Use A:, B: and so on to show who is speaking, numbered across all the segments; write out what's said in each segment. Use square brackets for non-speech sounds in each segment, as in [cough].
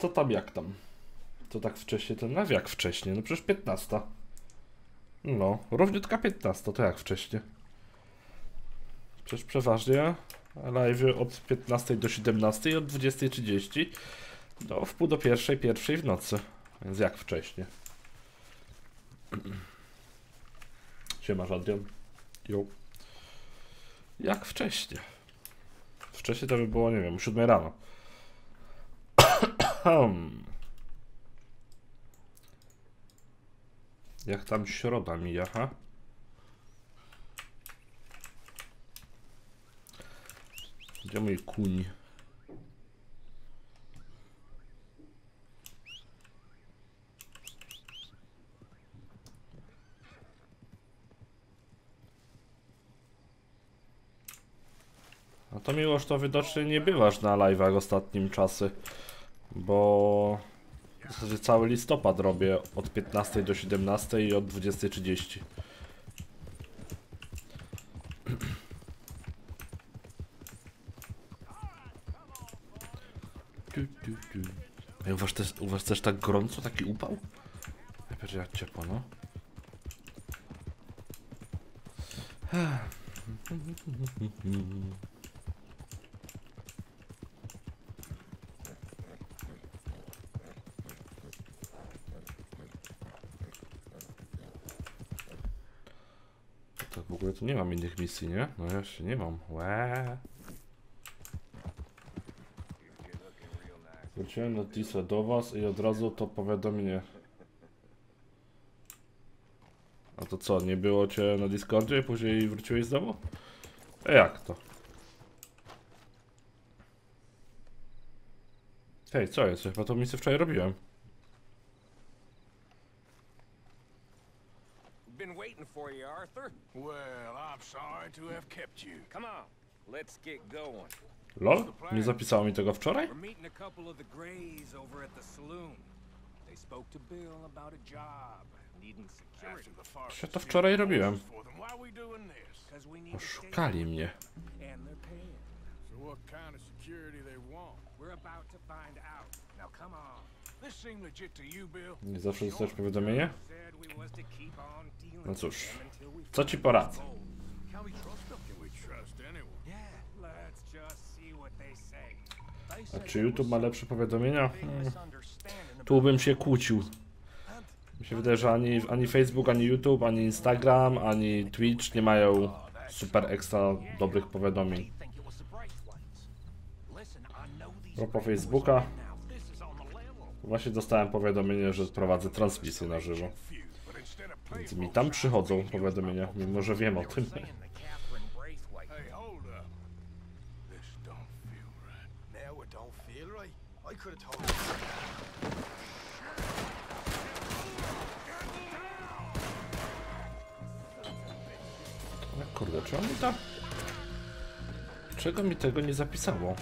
A: Co tam, jak tam? To tak wcześnie, to no jak wcześnie? No przecież 15. No, równiutka 15, to jak wcześnie? Przecież przeważnie live od 15 do 17 i od 20.30 do wpół do pierwszej, pierwszej w nocy. Więc jak wcześnie? [clears throat] Siema, Adrian. Jo. Jak wcześnie? Wcześniej to by było, nie wiem, o 7 rano. Hmm. Jak tam środa mija, ha? Gdzie mój kuń? No to miłość to widocznie nie bywasz na live'ach ostatnim czasy, bo w zasadzie cały listopad robię od 15 do 17 i od 20.30. Tu, tu, tu. Ej, u was, też, u was też tak gorąco, taki upał? Najpierw jak ciepło, no. Tu nie mam innych misji, nie? No ja się nie mam. Łe. Wróciłem na Tisa do was i od razu to powiadomienie. A to co, nie było cię na Discordzie i później wróciłeś znowu? A jak to? Hej, co jest? Chyba tą misję wczoraj robiłem.
B: Been waiting for you, Arthur.
C: Well,
A: LOL? Nie zapisało mi tego wczoraj?
B: Spoke to
A: wczoraj robiłem. Oszukali mnie. Nie zawsze dostajesz powiadomienie? No cóż, co ci poradzę?
C: Can we trust them? Can we trust anyone?
B: Yeah, let's just see what they say.
A: A czy YouTube ma lepsze powiadomienia? Hmm. Tu bym się kłócił. Mi się wydaje, że ani, ani Facebook, ani YouTube, ani Instagram, ani Twitch nie mają super ekstra dobrych powiadomień. Propos Facebooka, właśnie dostałem powiadomienie, że prowadzę transmisję na żywo. Więc mi tam przychodzą powiadomienia, mimo że wiem o tym.
D: Could have told.
A: No kurde, czemu mi to... Czego mi tego nie zapisało?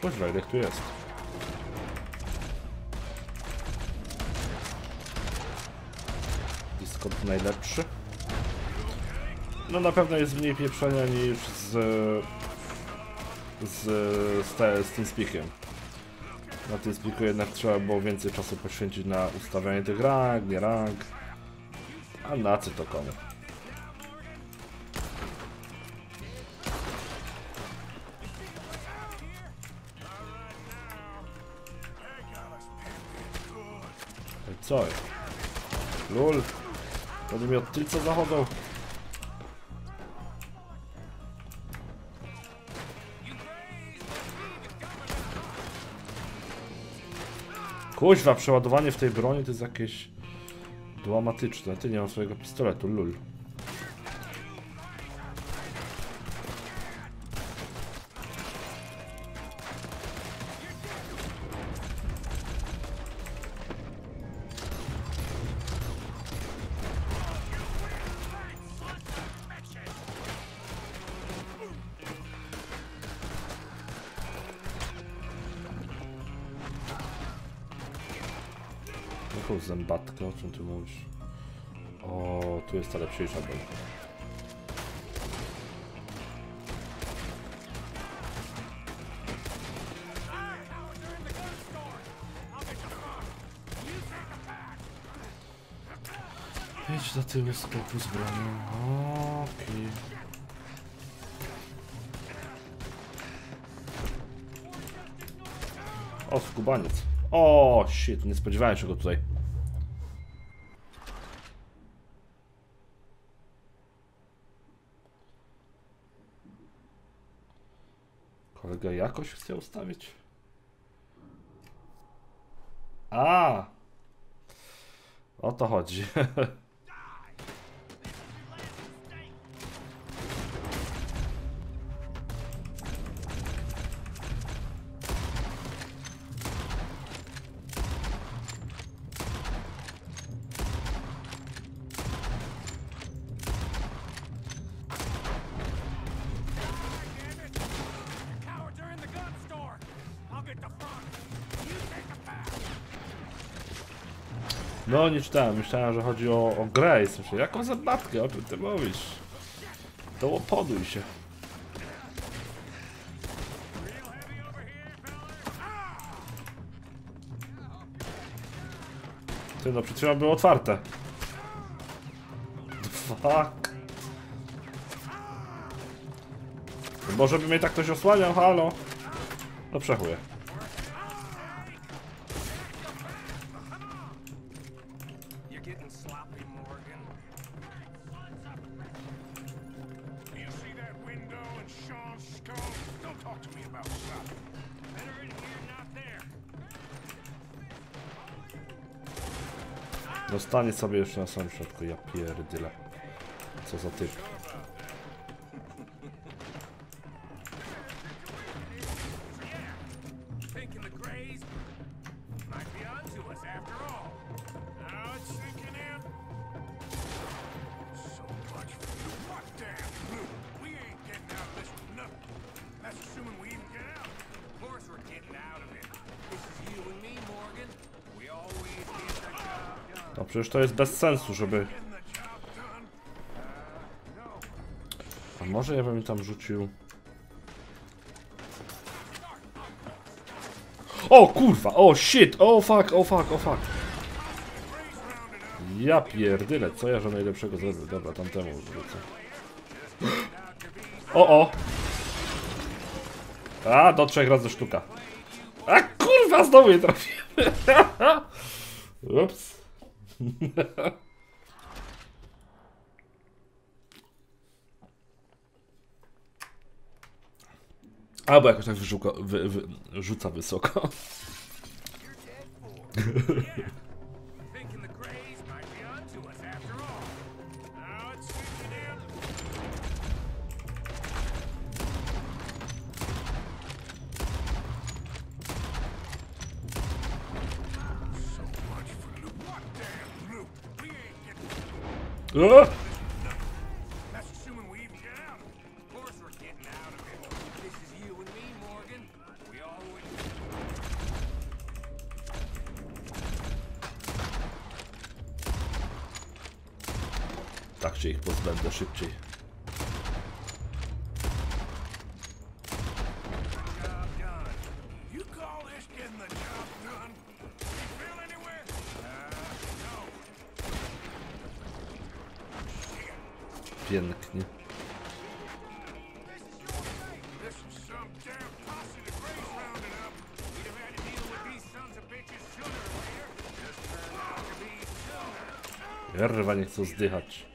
A: Kuźwa, ile tu jest? Discord najlepszy. No na pewno jest mniej pieprzenia niż z z, z, z TeamSpeakiem. Na TeamSpeaku jednak trzeba było więcej czasu poświęcić na ustawianie tych rank, nie rank. A na co to komu? Co jest? Lul! Oni mi od tylca zachodzą. Kuźwa, przeładowanie w tej broni to jest jakieś dramatyczne. Ty nie mam swojego pistoletu, lul. to o czym tu mówisz? O, tu jest ta lepsza broń. Idź do tyłu sklepu z bronią. Okej. Okay. O, skubaniec. O, shit, nie spodziewałem się go tutaj. jakoś chcę ustawić. A! O to chodzi. [laughs] nie czytałem. Myślałem, że chodzi o, o grę. Jestem jaką zabawkę? O czym ty mówisz? To opoduj się. Ty no, przed chwilą było otwarte. Fuck. Może by mnie tak ktoś osłaniał, halo? No przechuję. stanie sobie już na samym środku, ja pierdyle. Co za typ. przecież to jest bez sensu, żeby... A może ja bym tam rzucił... O kurwa, o shit, o fuck, o fuck, o fuck. Ja pierdyle, co ja że najlepszego zrobię? Dobra, tamtemu wrócę. O, o. A, do trzech razy sztuka. A kurwa, znowu je trafiłem. [laughs] Ups. [laughs] Albo jakoś tak wyrzuca wysoko. [laughs] Ugh. nie chcą zdychać.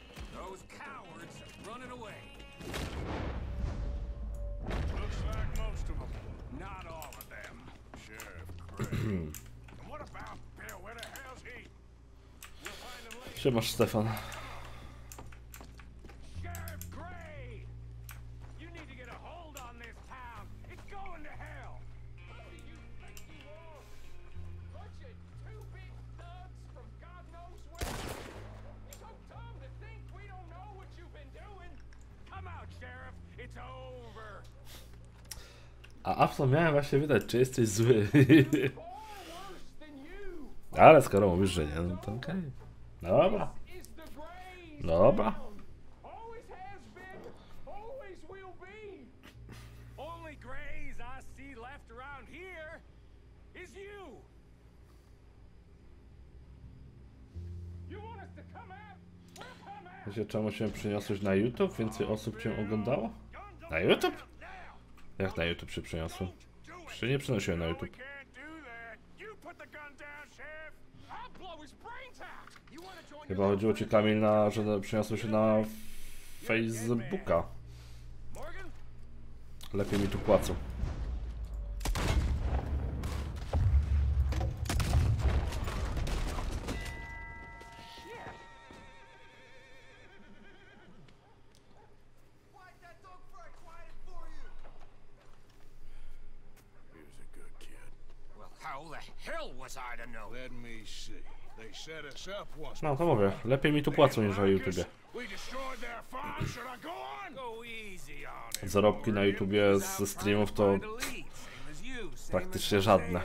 A: [clears throat] Siemasz Stefan. miałem właśnie wydać, czy jesteś zły. [laughs] Ale skoro mówisz, że nie, no to okej.
E: Okay.
A: Dobra.
E: Dobra.
A: Wiecie czemu się przyniosłeś na YouTube? Więcej osób cię oglądało? Na YouTube? Jak na YouTube się przeniosłem? Się nie przenosiłem na YouTube. Chyba chodziło ci Kamil na, że przeniosłem się na Facebooka. Lepiej mi tu płacą.
F: Quiet that dog before I quiet it for you.
G: He was a good kid.
E: Well, how the hell was I to know?
G: Let me see. They set us up once.
A: No to mówię, lepiej mi tu płacą niż na YouTubie. Zarobki na YouTubie ze streamów to praktycznie żadne.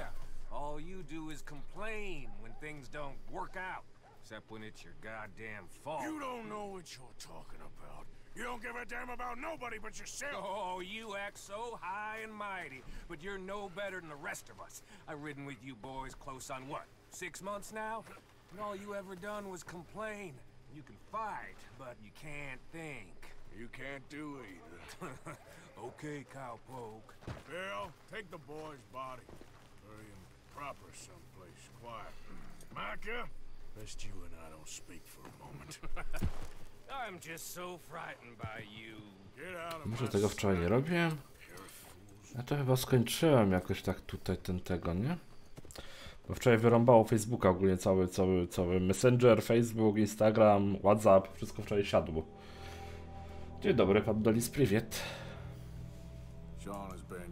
H: Except when it's your goddamn fault.
G: You don't know what you're talking about. You don't give a damn about nobody but yourself.
H: Oh, you act so high and mighty, but you're no better than the rest of us. I've ridden with you boys close on what, six months now? And all you ever done was complain. You can fight, but you can't think.
G: You can't do either. [laughs]
H: okay, cowpoke.
G: Bill, take the boy's body. Bury him proper someplace quiet. Micah, best you and I don't speak for a moment. [laughs]
H: I'm just so frightened by you.
G: Get out of
A: Może tego wczoraj nie robiłem?
G: pair.
A: Ja to chyba skończyłem jakoś tak tutaj ten tego, nie? Bo wczoraj wyrąbało Facebooka ogólnie cały, cały, cały Messenger, Facebook, Instagram, Whatsapp, wszystko wczoraj siadło. Dzień dobry, pan Dolis, prywiet.
G: Sean has been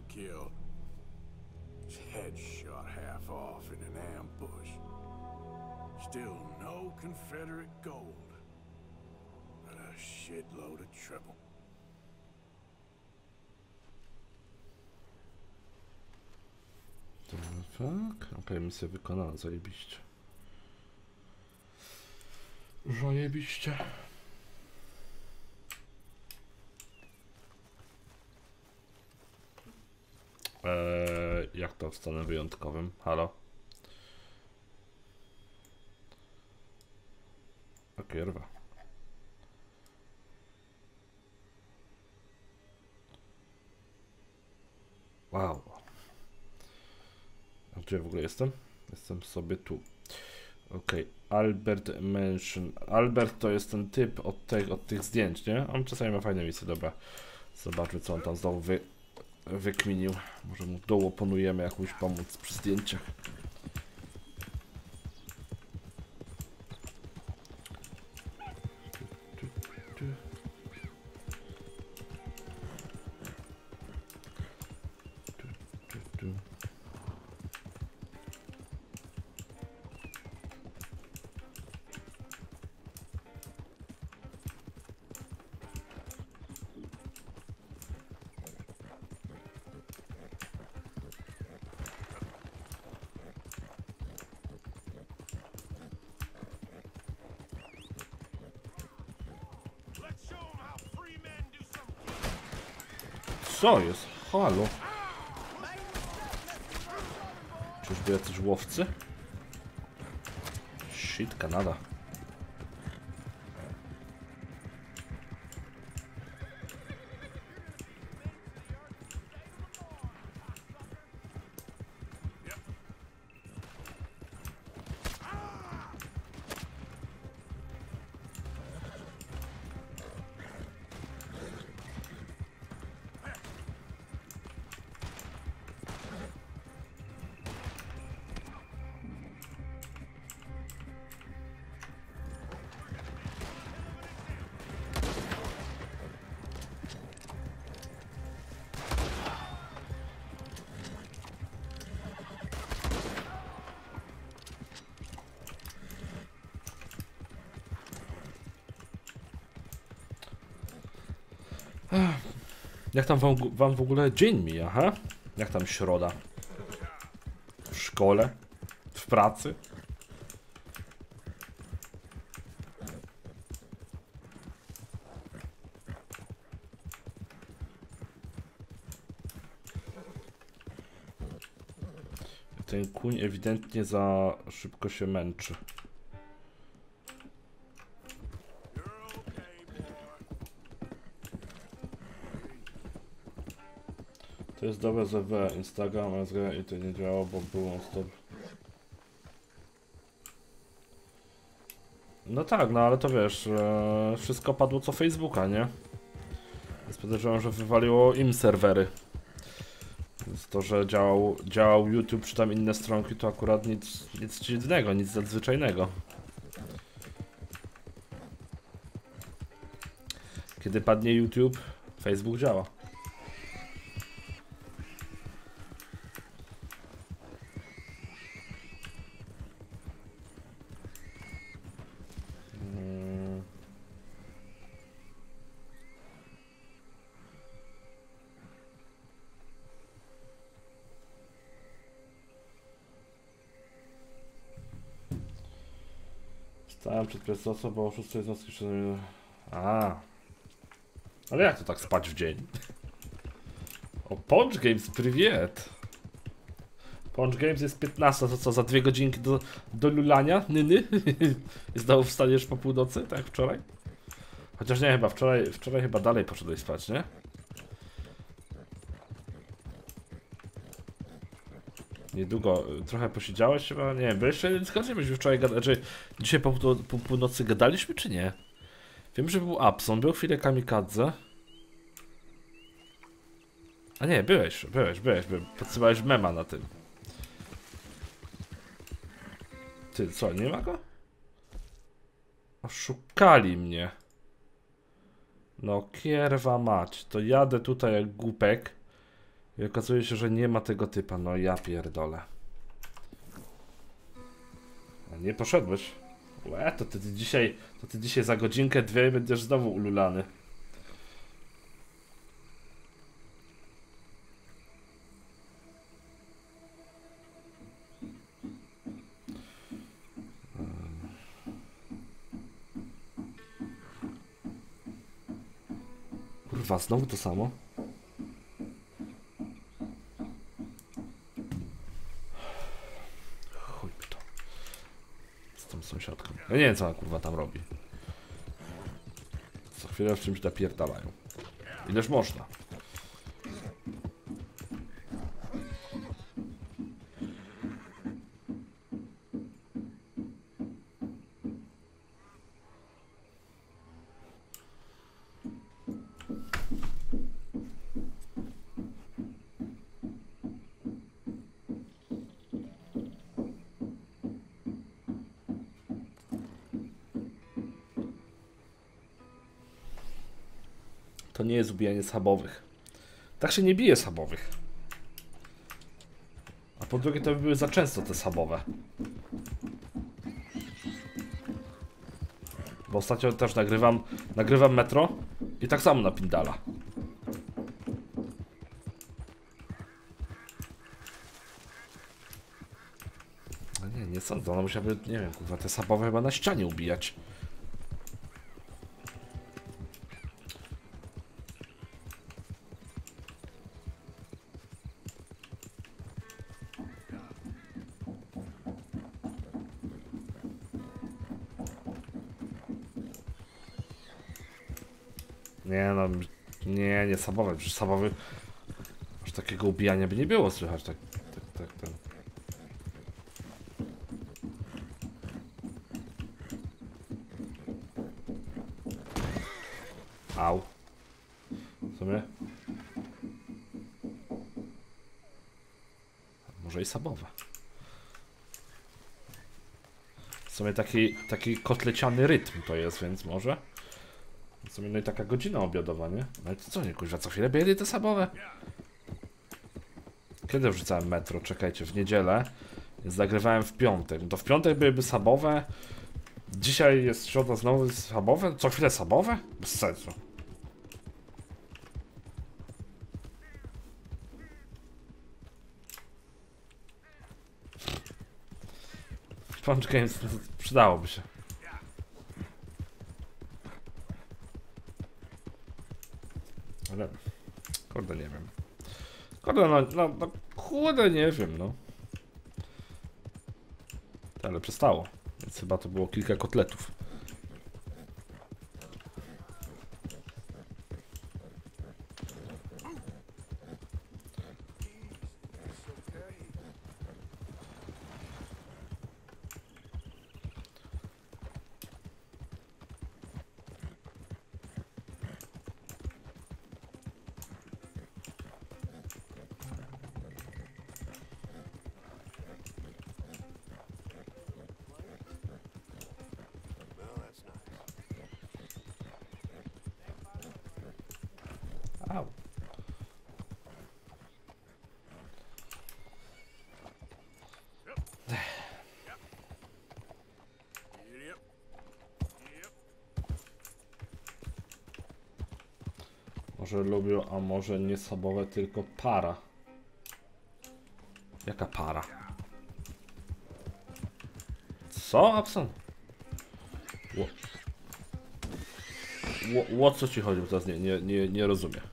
A: Tak, okej, misja wykonana, zajebiście. Zajebiście. Eee, jak to w stanie wyjątkowym? Halo? O kierwa. Wow. Gdzie w ogóle jestem? Jestem sobie tu. Okej, Albert Mention. Albert to jest ten typ od, tych od tych zdjęć, nie? On czasami ma fajne misje, dobra. Zobaczmy, co on tam znowu wy, wykminił. Może mu dołoponujemy jakąś pomoc przy zdjęciach. Co jest? Halo? Czyżby jacyś łowcy? Shit, Kanada. Jak tam wam, wam w ogóle dzień mija, ha? Jak tam środa? W szkole? W pracy? Ten kuń ewidentnie za szybko się męczy. To jest dobre ZW, Instagram, SG i to nie działało, bo było stop. No tak, no ale to wiesz, e, wszystko padło co Facebooka, nie? Więc podejrzewam, że wywaliło im serwery. Więc to, że działał, działał YouTube czy tam inne stronki, to akurat nic, nic dziwnego, nic nadzwyczajnego. Kiedy padnie YouTube, Facebook działa. Presocą, bo o 6 z nocki przed... A. Ale jak to tak spać w dzień? O, Punch Games, priwiet. Punch Games jest 15, to co, za dwie godzinki do, do lulania? Nyny? [laughs] Znowu wstaniesz po północy, tak jak wczoraj? Chociaż nie, chyba wczoraj, wczoraj chyba dalej poszedłeś spać, nie? Niedługo, y, trochę posiedziałeś chyba, nie wiem, jeden zgodnie, myśmy wczoraj gadali, czy dzisiaj po, po północy gadaliśmy, czy nie? Wiem, że był Abson, był chwilę Kamikadze. A nie, byłeś, byłeś, byłeś, byłeś. podsyłałeś mema na tym. Ty, co, nie ma go? Oszukali mnie. No kierwa mać, to jadę tutaj jak głupek i okazuje się, że nie ma tego typa, no ja pierdolę. A nie poszedłeś? Łe, to ty dzisiaj, to ty dzisiaj za godzinkę, dwie będziesz znowu ululany. Kurwa, znowu to samo? Chuj mi to. Z tą sąsiadką. Ja nie wiem, co ona kurwa tam robi. Co chwilę w czymś napierdalają. Ileż można. Jest ubijanie schabowych. Tak się nie bije schabowych. A po drugie, to by były za często te schabowe. Bo ostatnio też nagrywam, nagrywam metro i tak samo napindala. No nie, nie sądzę, ona musiałaby, nie wiem, kurwa, te sabowe chyba na ścianie ubijać. Sabowe, przecież sabowy aż takiego ubijania by nie było słychać, tak, tak, tak, tak. Au. W sumie? Może i sabowe. W sumie taki, taki kotleciany rytm to jest, więc może? Sumie no i taka godzina obiadowa, nie? No i co, nie kuźwa, co chwilę biedy te sabowe? Kiedy wrzucałem metro? Czekajcie, w niedzielę. Więc nagrywałem w piątek. To w piątek byłyby sabowe. Dzisiaj jest środa znowu sabowe? Co chwilę sabowe? Bez sensu. Punch Games, no, przydałoby się. Kurde, no, no, no kurde, nie wiem, no. Ale przestało. Więc chyba to było kilka kotletów. Lubią, a może nie sobowe, tylko para. Jaka para? Co, Abson? Ło... Ło, co ci chodzi? Bo teraz nie, nie, nie, nie rozumiem.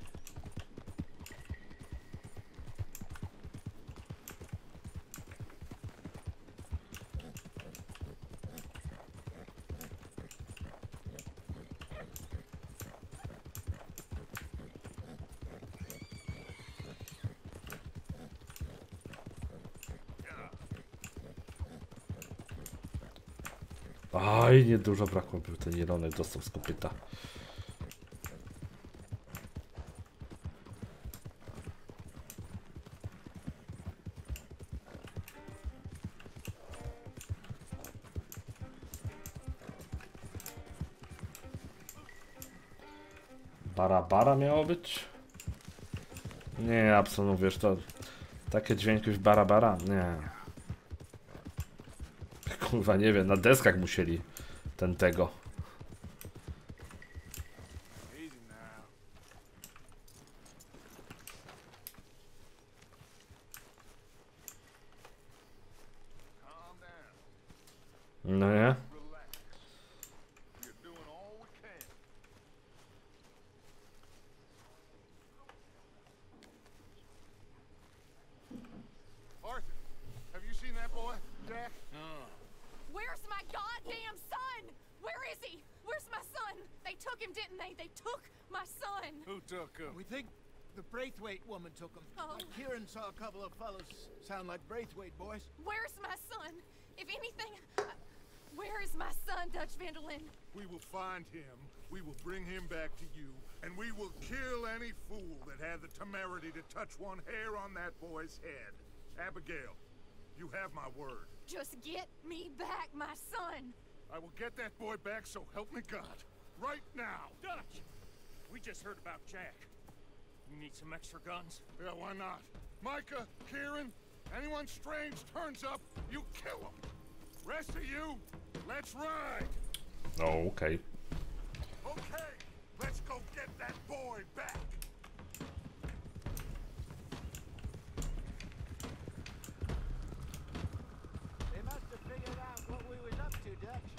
A: Niedużo brakło, by ten jelonek dostał z kopyta. Bara bara miało być? Nie, absolutnie, wiesz, to takie dźwięki w bara bara? Nie. Kurwa, nie wiem, na deskach musieli ten tego. No nie?
I: Braithwaite boys.
J: Where's my son? If anything, uh, where is my son, Dutch Vanderlyn?
K: We will find him, we will bring him back to you, and we will kill any fool that had the temerity to touch one hair on that boy's head. Abigail, you have my word.
J: Just get me back, my son.
K: I will get that boy back, so help me God. Right now.
H: Dutch! We just heard about Jack. You need some extra guns?
K: Yeah, why not? Micah, Kieran, anyone strange turns up, you kill him. Rest of you, let's ride.
A: Oh, no, okej.
K: Okay, let's go get that boy back.
I: They must have figured out what we was up to, Dutch.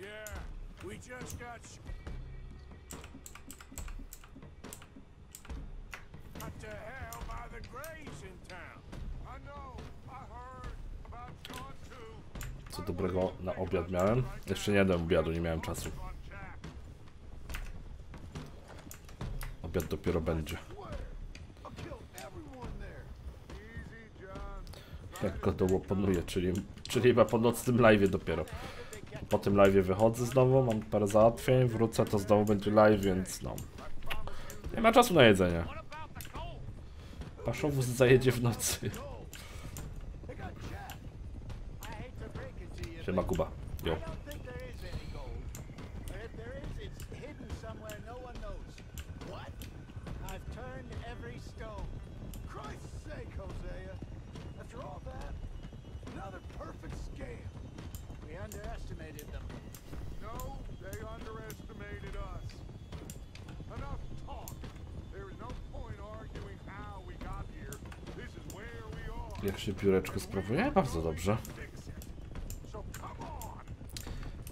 K: Yeah, we just got sh- What the hell by the Grays
A: dobrego na obiad miałem? Jeszcze nie jadłem obiadu, nie miałem czasu. Obiad dopiero będzie. Jak go to oponuje, czyli, czyli chyba po nocnym live dopiero. Po tym live wychodzę znowu, mam parę załatwień, wrócę, to znowu będzie live, więc no. Nie ma czasu na jedzenie. Paszowóz zajedzie w nocy.
I: They got Jack. I hate to break it to you,
A: Siema Kuba. Jo. Jak się pióreczko sprawuje? Bardzo dobrze.
K: Fix it. So come on.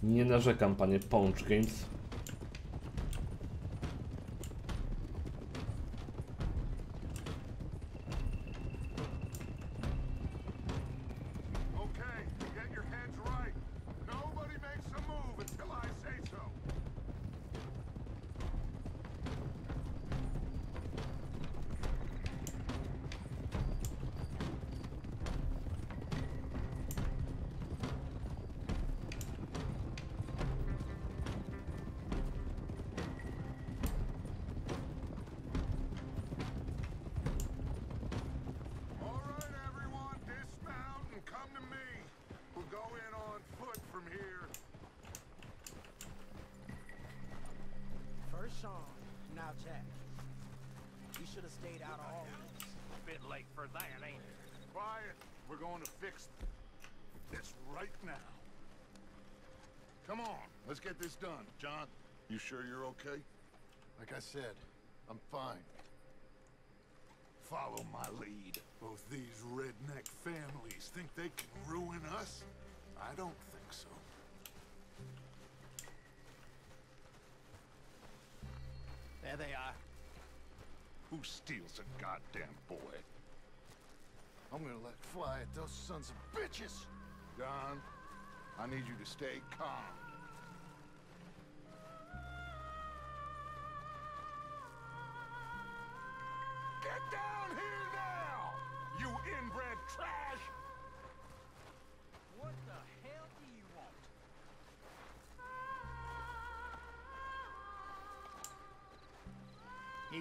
A: Nie narzekam, panie Punch Games.
D: Said, I'm fine.
K: Follow my lead. Both these redneck families think they can ruin us? I don't think so.
I: There they are.
K: Who steals a goddamn boy?
D: I'm gonna let fly at those sons of bitches.
K: Don, I need you to stay calm.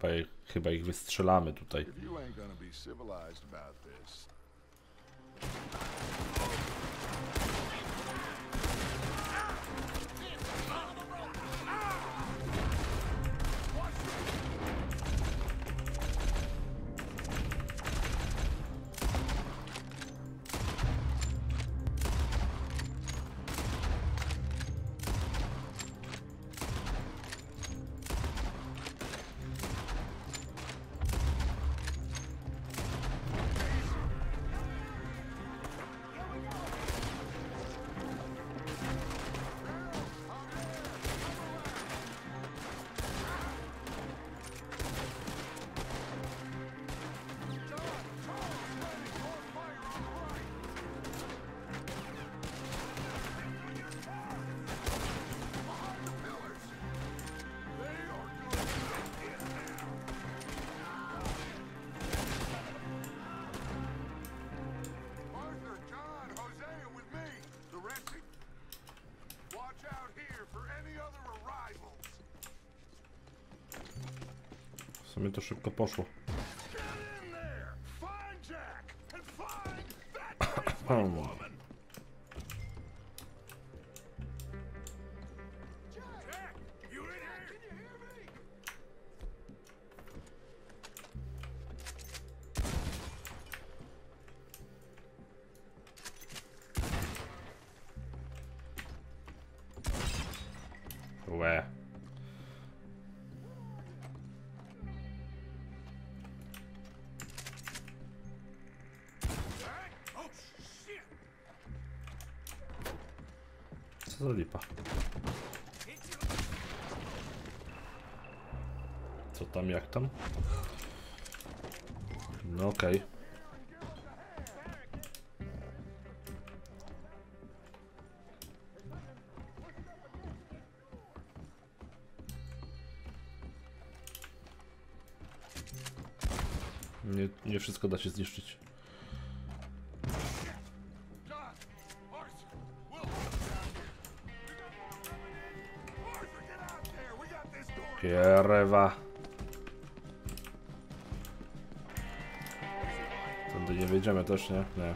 A: Chyba, chyba ich wystrzelamy tutaj. W sumie to szybko tam, jak tam? No okej. Nie, nie wszystko da się zniszczyć.
K: John!
A: Nie wyjdziemy też, nie? Nie.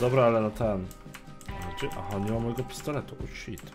A: Dobra, ale na ten. Gdzie? Aha, nie mam mojego pistoletu. Oh shit.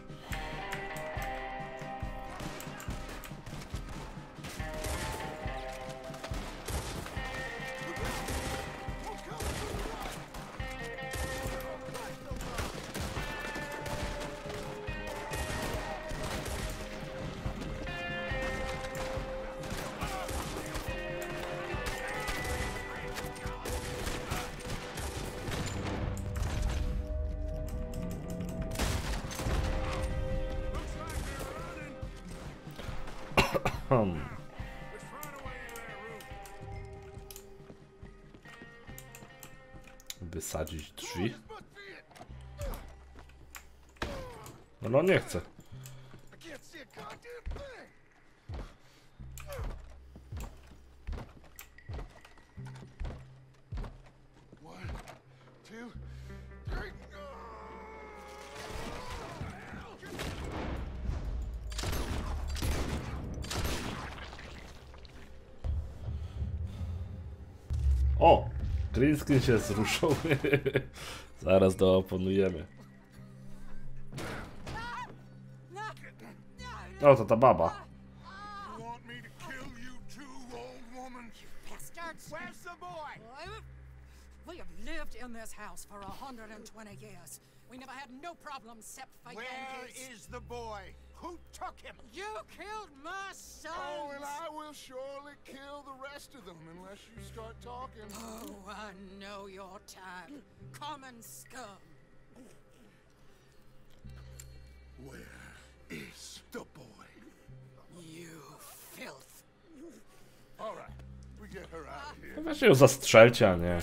K: One, two, three.
A: O! Green się [laughs] zruszał. Zaraz dooponujemy. Oh, o, to ta baba.
K: You want me to kill you too, old woman?
J: Bastards!
I: Where's the boy?
J: We have lived in this house for 120 years. We never had no problems except for
I: Where
J: Yankees.
I: is the boy? Who took him?
J: You killed my son!
K: Oh, and I will surely kill the rest of them unless you start talking.
J: Oh, I know your type. Common scum.
K: Where here.
A: Weźcie ją zastrzelcie, a nie.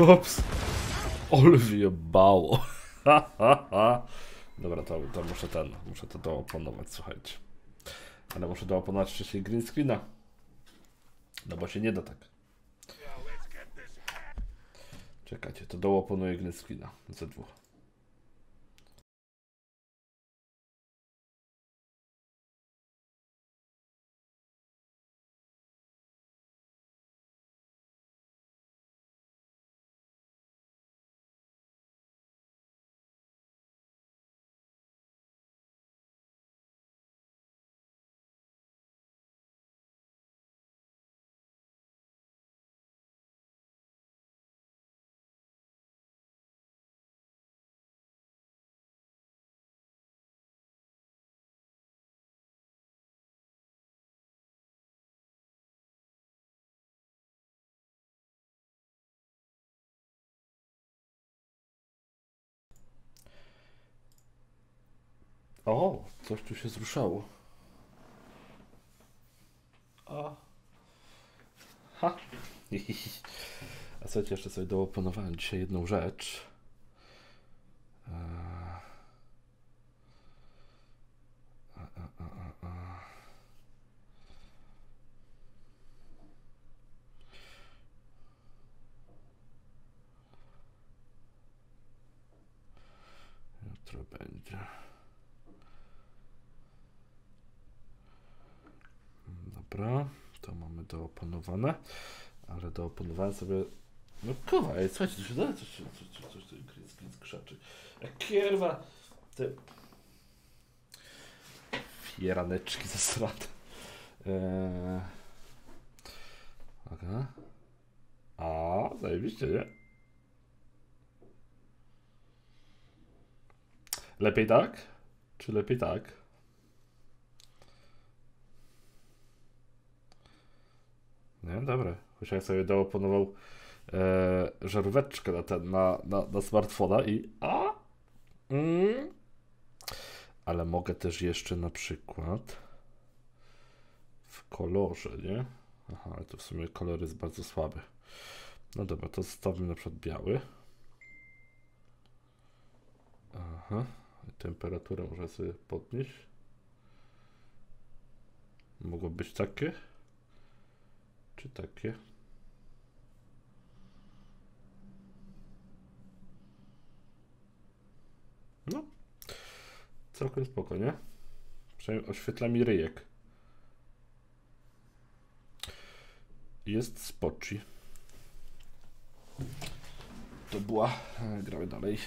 A: Ups. Ole wyjebało. [laughs] Dobra, to, to muszę ten, muszę to dooponować, słuchajcie. Ale muszę dooponować wcześniej green screena. No bo się nie da tak. Czekajcie, to dooponuję green screena ze dwóch. O, coś tu się zruszało. A. Ha. A słuchajcie, jeszcze sobie dooponowałem dzisiaj jedną rzecz. A, a, a. Jutro będzie. Dobra, to mamy dooponowane, ale dooponowałem sobie... No ej, słuchajcie, coś, coś, coś, coś, coś green screen krzaczy. Kierwa, te... Fieraneczki ze strony. Eee... Aha. A, zajebiście, nie? Lepiej tak? Czy lepiej tak? Nie, dobre. Chociaż sobie dołaponował e, żaróweczkę na ten, na, na, na smartfona i a? Mm. Ale mogę też jeszcze na przykład w kolorze, nie? Aha, ale to w sumie kolor jest bardzo słaby. No dobra, to zostawmy na przykład biały. Aha, temperaturę może sobie podnieść. Mogło być takie? Czy takie? No. Całkiem spoko, nie? Przynajmniej oświetla mi ryjek. Jest spoczy. To była. E, Gramy dalej.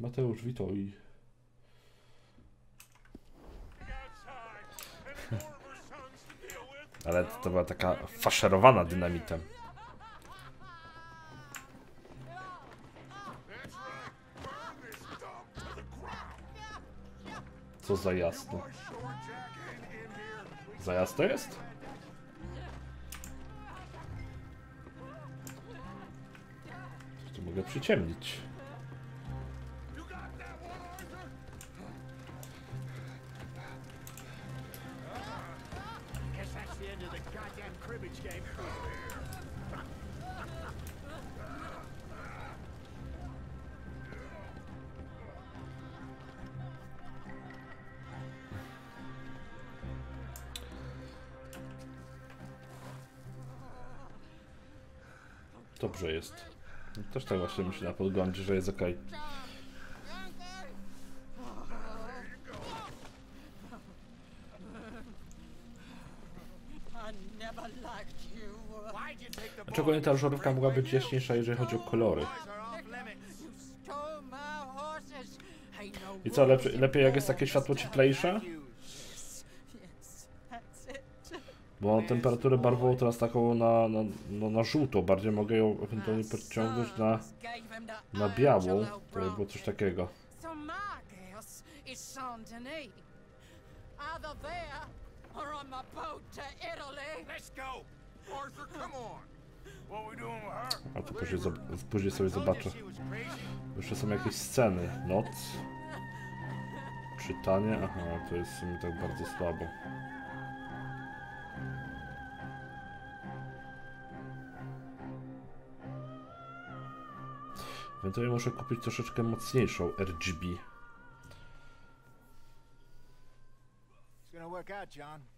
A: Mateusz, witaj. Ale to była taka faszerowana dynamitem. Co za jasno. Za jasno jest? Tu mogę przyciemnić.
I: Goddamn cribbage game.
A: Dobrze jest. Też tak właśnie myślę na podglądzie, że jest okej.
J: I never liked you.
I: Why'd you take the
A: Dlaczego nie ta żarówka mogła być jaśniejsza, jeżeli chodzi o kolory? I co, lepiej, lepiej jak jest takie światło cieplejsze? Bo temperaturę barwową teraz taką na, na, no, na żółto, bardziej mogę ją ewentualnie podciągnąć na, na białą, to by było coś takiego.
D: Arthur, come on!
A: A to później, później sobie zobaczę. Jeszcze są jakieś sceny. Noc. Czytanie. Aha, to jest sumie tak bardzo słabo. Ewentualnie muszę kupić troszeczkę mocniejszą RGB.
I: It's gonna work out, John.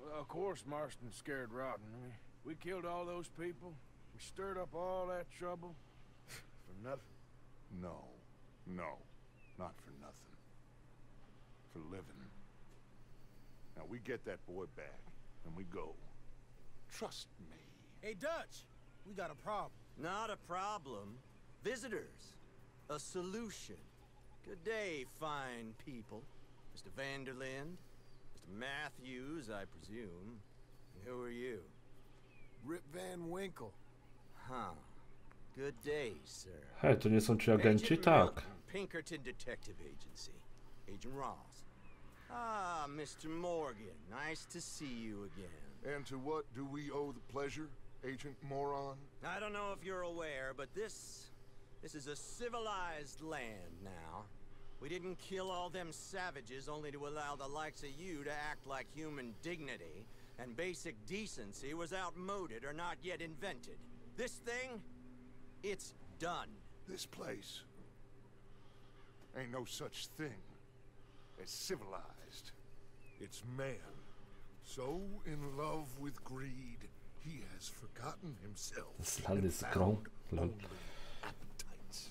G: well, of course, Marston scared rotten. I mean, we killed all those people. We stirred up all that trouble. [laughs] For nothing.
K: No, no, not for nothing. For living. Now we get that boy back, and we go. Trust me.
I: Hey, Dutch. We got a problem.
L: Not a problem. Visitors. A solution. Good day, fine people. Mr. Vanderlind. Mr. Matthews, I presume. Who are you?
D: Rip Van Winkle.
L: Huh. Good day, sir.
A: Hej, to nie są ci agenci?
L: Agent
A: Tak.
L: Pinkerton Detective Agency. Agent Ross. Ah, Mr. Morgan. Nice to see you again.
K: And to what do we owe the pleasure, Agent Moron?
L: I don't know if you're aware, but this this is a civilized land now. We didn't kill all them savages only to allow the likes of you to act like human dignity, and basic decency was outmoded or not yet invented. This thing, it's done.
K: This place ain't no such thing as civilized.
D: It's man. So in love with greed, he has forgotten himself.
A: Das Land
D: and
A: ist
D: found
A: grau. Lol.
D: only appetites.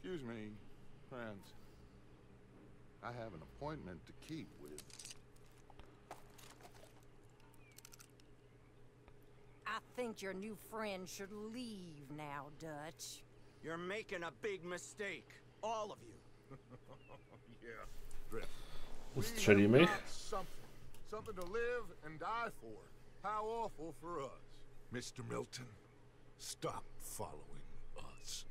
K: Excuse me, friends. I have an appointment to keep with.
M: I think your new friend should leave now, Dutch.
L: You're making a big mistake. All of you. [laughs]
K: yeah, Drift.
A: Ustrzelimy ich.
K: got Something. Something to live and die for. How awful for us. Mr. Milton, stop following us.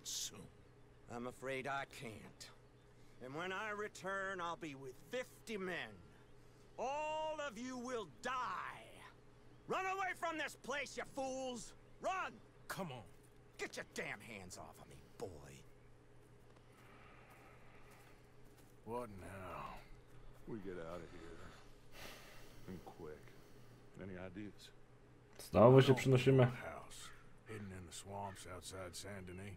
K: We'll be gone soon.
L: I'm afraid I can't. And when I return, I'll be with 50 men. All of you will die. Run away from this place, you fools! Run!
H: Come on.
L: Get your damn hands off of me, boy.
G: What now?
K: We get out of here. And quick. Any ideas?
A: Znowu się
G: Don't
A: przenosimy.
G: House hidden in the swamps outside Saint Denis.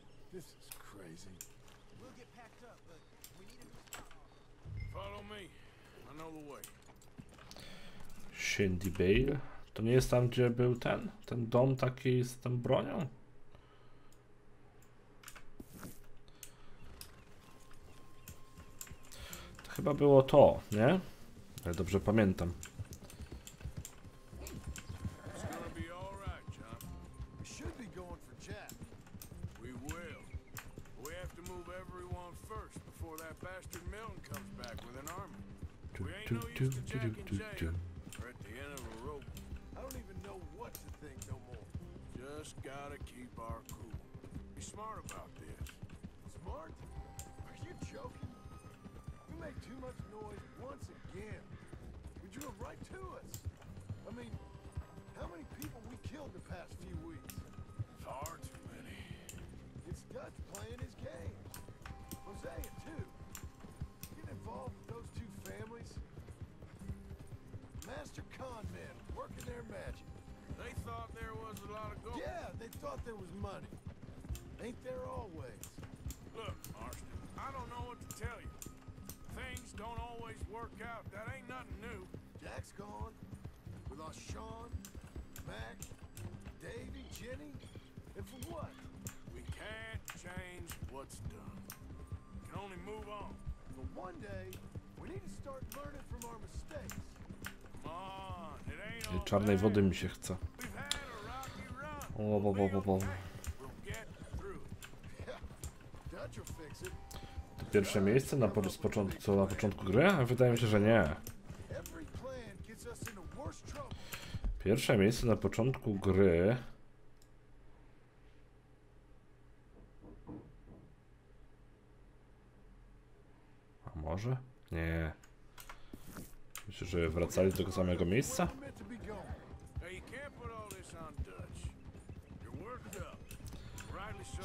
G: This is crazy.
D: We'll get packed up, but we need a.
G: Follow me. I know the way.
A: Shandy Bale. To nie jest tam, gdzie był ten, ten dom taki z tą bronią? To chyba było to, nie? Ale dobrze pamiętam.
G: The end of a rope.
D: I don't even know what to think no more.
G: Just gotta keep our cool. Be smart about this.
D: Smart? Are you joking? We made too much noise once again. We drew them right to us. I mean, how many people we killed the past few weeks?
G: Far too many.
D: It's Dutch playing his games. Hosea, too. Getting involved Master con men working their magic.
G: They thought there was a lot of gold.
D: Yeah, they thought there was money. Ain't there always?
G: Look, Marston, I don't know what to tell you. Things don't always work out. That ain't nothing new.
D: Jack's gone. We lost Sean, Mac, Davy, Jenny. And for what?
G: We can't change what's done. We can only move on.
D: But one day, we need to start learning from our mistakes.
G: All
A: czarnej wody mi się chce. O, bo, bo, bo,
G: it.
A: Pierwsze miejsce na, po- początku, co na początku gry? Wydaje mi się, że nie. Pierwsze miejsce na początku gry. A może? Nie. Myślę, że wracali do tego samego miejsca?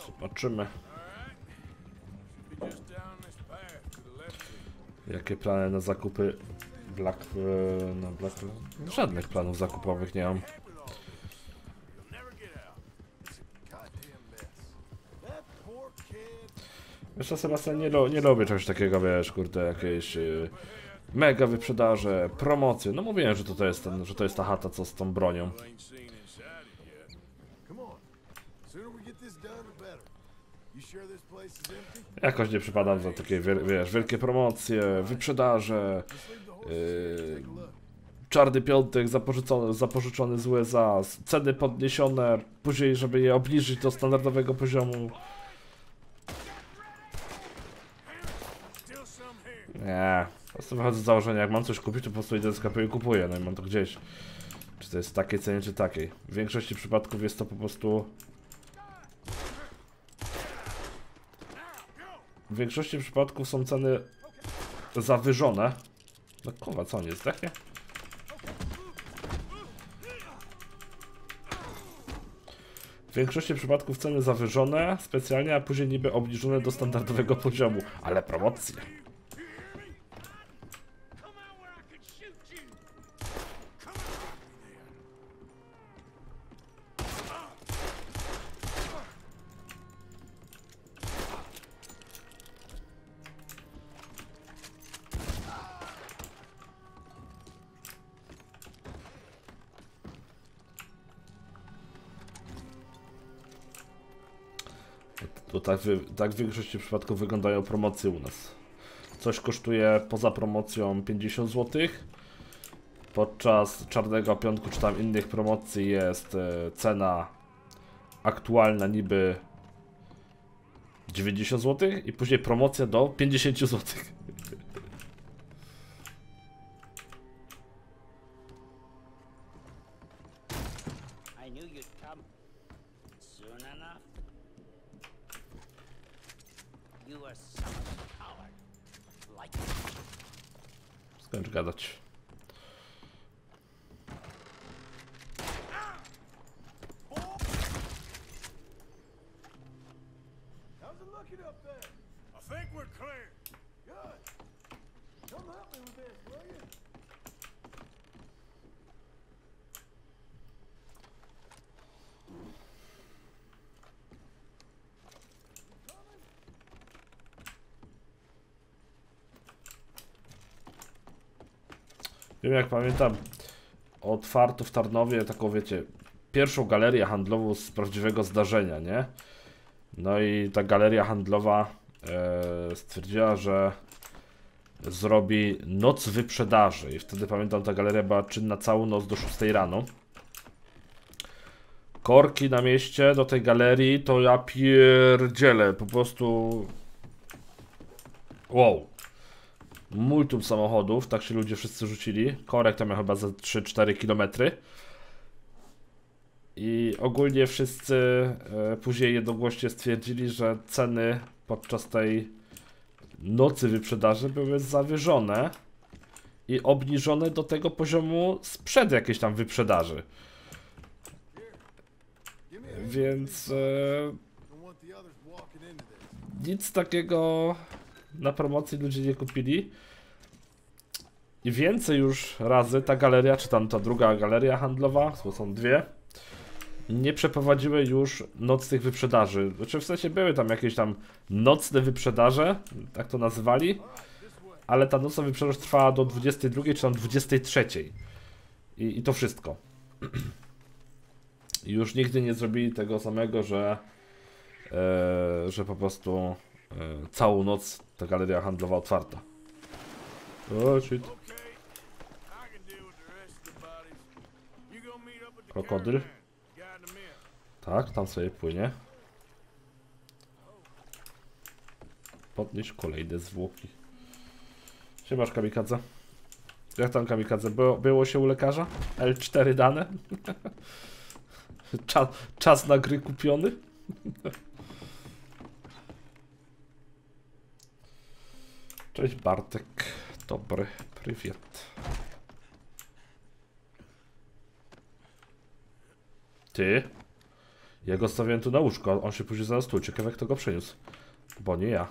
A: Zobaczymy, jakie plany na zakupy Black... e, Na Black... Żadnych planów zakupowych nie mam. Wiesz co, Sebastian, nie, lu- nie lubię czegoś takiego, wiesz, kurde, jakieś... e, Mega wyprzedaże, promocje. No mówiłem, że to, jest ten, że to jest ta chata, co z tą bronią. Jakoś nie przypadam za takie, wie- wiesz, wielkie promocje, wyprzedaże,
D: look.
A: czarny piątek zapożyczony, zapożyczony z USA, ceny podniesione, później, żeby je obniżyć do standardowego poziomu. Nie, prostu wychodzę z założenia, jak mam coś kupić, to po prostu idę do sklepu i kupuję, no i mam to gdzieś. Czy to jest takiej cenie, czy takiej. W większości przypadków jest to po prostu... W większości przypadków są ceny zawyżone. No kurwa, co on jest takie? W większości przypadków ceny zawyżone specjalnie, a później niby obniżone do standardowego poziomu. Ale promocje. Tak, wy, tak w większości przypadków wyglądają promocje u nas. Coś kosztuje poza promocją 50 zł. Podczas czarnego piątku czy tam innych promocji jest e, cena aktualna niby 90 zł i później promocja do 50 zł. Skończ gadać.
D: How's it looking up there?
G: I think we're clear.
D: Good. Come help me with this, will you?
A: Wiem jak pamiętam, otwarto w Tarnowie taką wiecie, pierwszą galerię handlową z prawdziwego zdarzenia, nie? No i ta galeria handlowa e, stwierdziła, że zrobi noc wyprzedaży i wtedy pamiętam ta galeria była czynna całą noc do 6 rano. Korki na mieście do tej galerii to ja pierdzielę, po prostu wow. Multum samochodów, tak się ludzie wszyscy rzucili. Korek tam miał chyba za 3-4 km. I ogólnie wszyscy e, później jednogłośnie stwierdzili, że ceny podczas tej nocy wyprzedaży były zawyżone i obniżone do tego poziomu sprzed jakiejś tam wyprzedaży. Więc e, nic takiego na promocji ludzie nie kupili. I więcej już razy ta galeria, czy tam ta druga galeria handlowa, bo są dwie, nie przeprowadziły już nocnych wyprzedaży. Znaczy w sensie były tam jakieś tam nocne wyprzedaże, tak to nazywali, ale ta nocna wyprzedaż trwała do 22 czy tam 23. I, i to wszystko. I już nigdy nie zrobili tego samego, że, e, że po prostu e, całą noc ta galeria handlowa otwarta. O, shit. Krokodyl. Tak, tam sobie płynie. Podnieś kolejne zwłoki. Siemasz kamikadze. Jak tam kamikadze? Było, było się u lekarza? L4 dane? [laughs] Czas, czas na gry kupiony? [laughs] Cześć Bartek. Dobry, prywiet. Ty? Ja go stawiałem tu na łóżko, on się później zaraz tu. Ciekawe kto go przeniósł. Bo nie ja.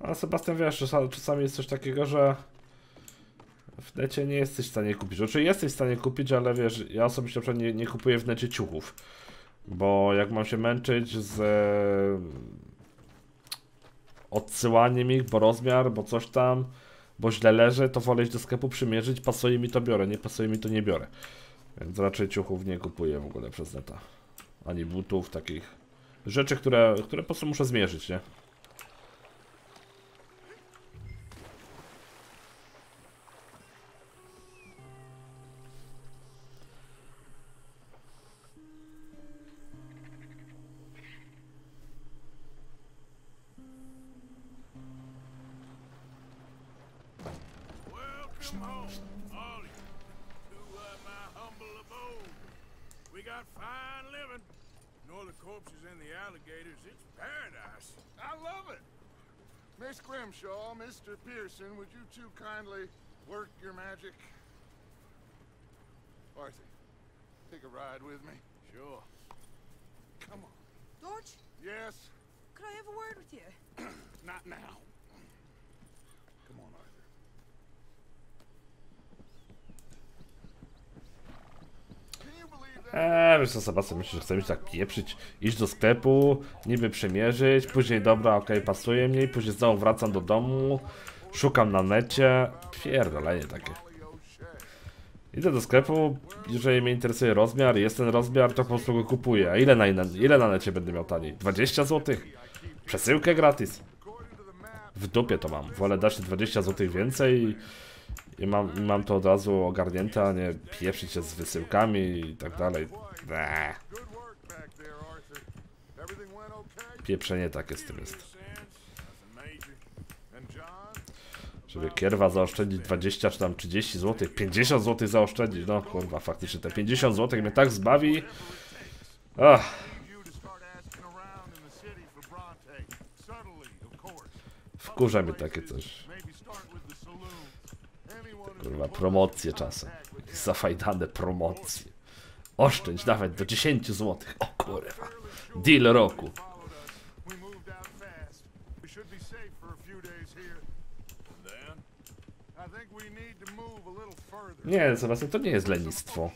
A: A Sebastian wiesz, czasa- czasami jest coś takiego, że w necie nie jesteś w stanie kupić. Znaczy jesteś w stanie kupić, ale wiesz, ja osobiście nie, nie kupuję w necie ciuchów. Bo jak mam się męczyć z e, odsyłaniem ich, bo rozmiar, bo coś tam, bo źle leży, to wolę iść do sklepu przymierzyć, pasuje mi to biorę, nie pasuje mi to nie biorę. Więc raczej ciuchów nie kupuję w ogóle przez neta. Ani butów, takich rzeczy, które, które po prostu muszę zmierzyć, nie?
K: Grimshaw, Mr. Pearson, would you two kindly work your magic? Arthur, take a ride with me.
G: Sure.
K: Come on.
M: George,
K: Yes,
M: could I have a word with you? [clears throat]
K: not now.
A: Eee, wiesz co, Sebastian, myślisz, że chcę mi tak pieprzyć, iść do sklepu, niby przemierzyć, później dobra, okej, pasuje mi, później znowu wracam do domu, szukam na necie, pierdolenie takie. Idę do sklepu, jeżeli mnie interesuje rozmiar, jest ten rozmiar, to po prostu go kupuję. A ile na, ile na necie będę miał taniej? 20 zł? Przesyłkę gratis. W dupie to mam. Wolę dać 20 zł więcej i, mam, i mam to od razu ogarnięte, a nie pieprzyć się z wysyłkami i tak dalej. Eee, pieprzenie takie z tym jest. Żeby kierwa zaoszczędzić 20 czy tam 30 zł, 50 zł zaoszczędzić, no kurwa, faktycznie te 50 zł mnie tak zbawi. Ach, wkurza mnie takie coś. Kurwa, promocje czasem. Zafajdane promocje. Oszczędź nawet do 10 zł. O kurwa. Deal roku. Nie, Sebastian, to nie jest lenistwo.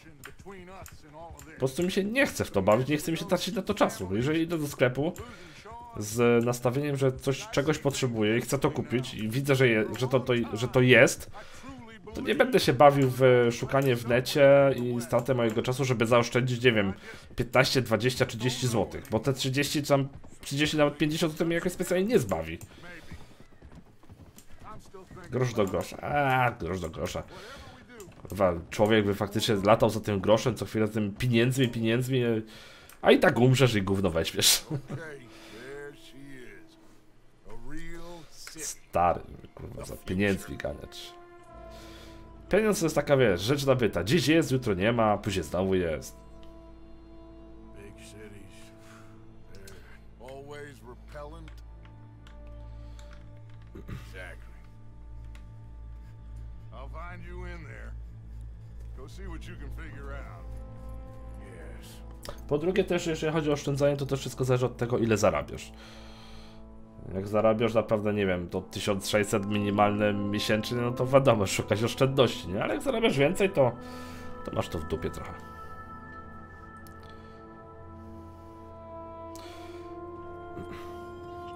A: Po prostu mi się nie chce w to bawić, nie chce mi się tracić na to czasu. Jeżeli idę do sklepu z nastawieniem, że coś, czegoś potrzebuję i chcę to kupić i widzę, że, je, że, to, to, że to jest, to nie będę się bawił w szukanie w necie i stratę mojego czasu, żeby zaoszczędzić, nie wiem, 15, 20, 30 zł, bo te 30 czy tam 30, nawet 50 zł mnie jakoś specjalnie nie zbawi. Grosz do grosza. A, grosz do grosza. Człowiek by faktycznie latał za tym groszem, co chwilę tym pieniędzmi, pieniędzmi, a i tak umrzesz i gówno weźmiesz. [laughs] Stary, kurwa, za pieniędzmi ganiać. Pieniądz to jest taka, wiesz, rzecz nabyta. Dziś jest, jutro nie ma, później znowu jest. Po drugie też, jeżeli chodzi o oszczędzanie, to też wszystko zależy od tego, ile zarabiasz. Jak zarabiasz naprawdę, nie wiem, to 1600 minimalne miesięcznie, no to wiadomo, szukać oszczędności, nie? Ale jak zarabiasz więcej, to, to masz to w dupie trochę.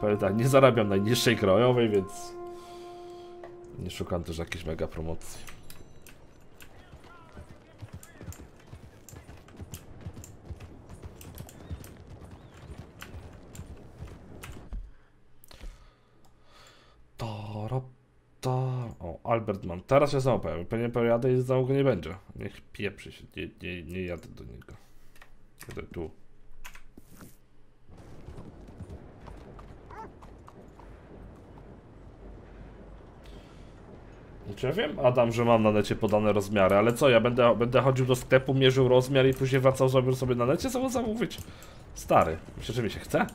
A: Powiem tak, nie zarabiam najniższej krojowej, więc nie szukam też jakiejś mega promocji. To... O, Albert mam. Teraz się znowu pojawił. Pewnie pojadę i znowu go nie będzie. Niech pieprzy się. Nie, nie, nie jadę do niego. Jadę tu. Znaczy ja wiem, Adam, że mam na necie podane rozmiary, ale co, ja będę, będę chodził do sklepu, mierzył rozmiar i później wracał sobie, sobie na necie sobie zamówić? Stary, myślę, że mi się chce.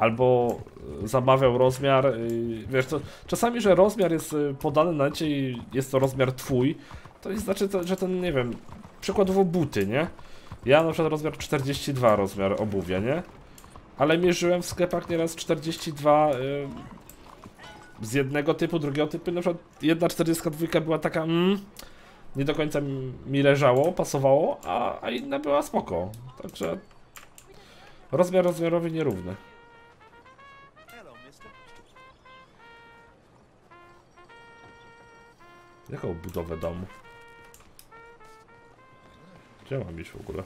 A: Albo y, zamawiał rozmiar, y, wiesz, to czasami, że rozmiar jest y, podany na i jest to rozmiar twój, to nie znaczy, że ten, nie wiem, przykładowo buty, nie? Ja na przykład rozmiar 42 rozmiar obuwia, nie? Ale mierzyłem w sklepach nieraz 42 y, z jednego typu, drugiego typu, na przykład jedna 42 była taka, mm, nie do końca mi leżało, pasowało, a, a inna była spoko. Także rozmiar rozmiarowy nierówny. Jaką budowę domu? Gdzie mam iść w ogóle?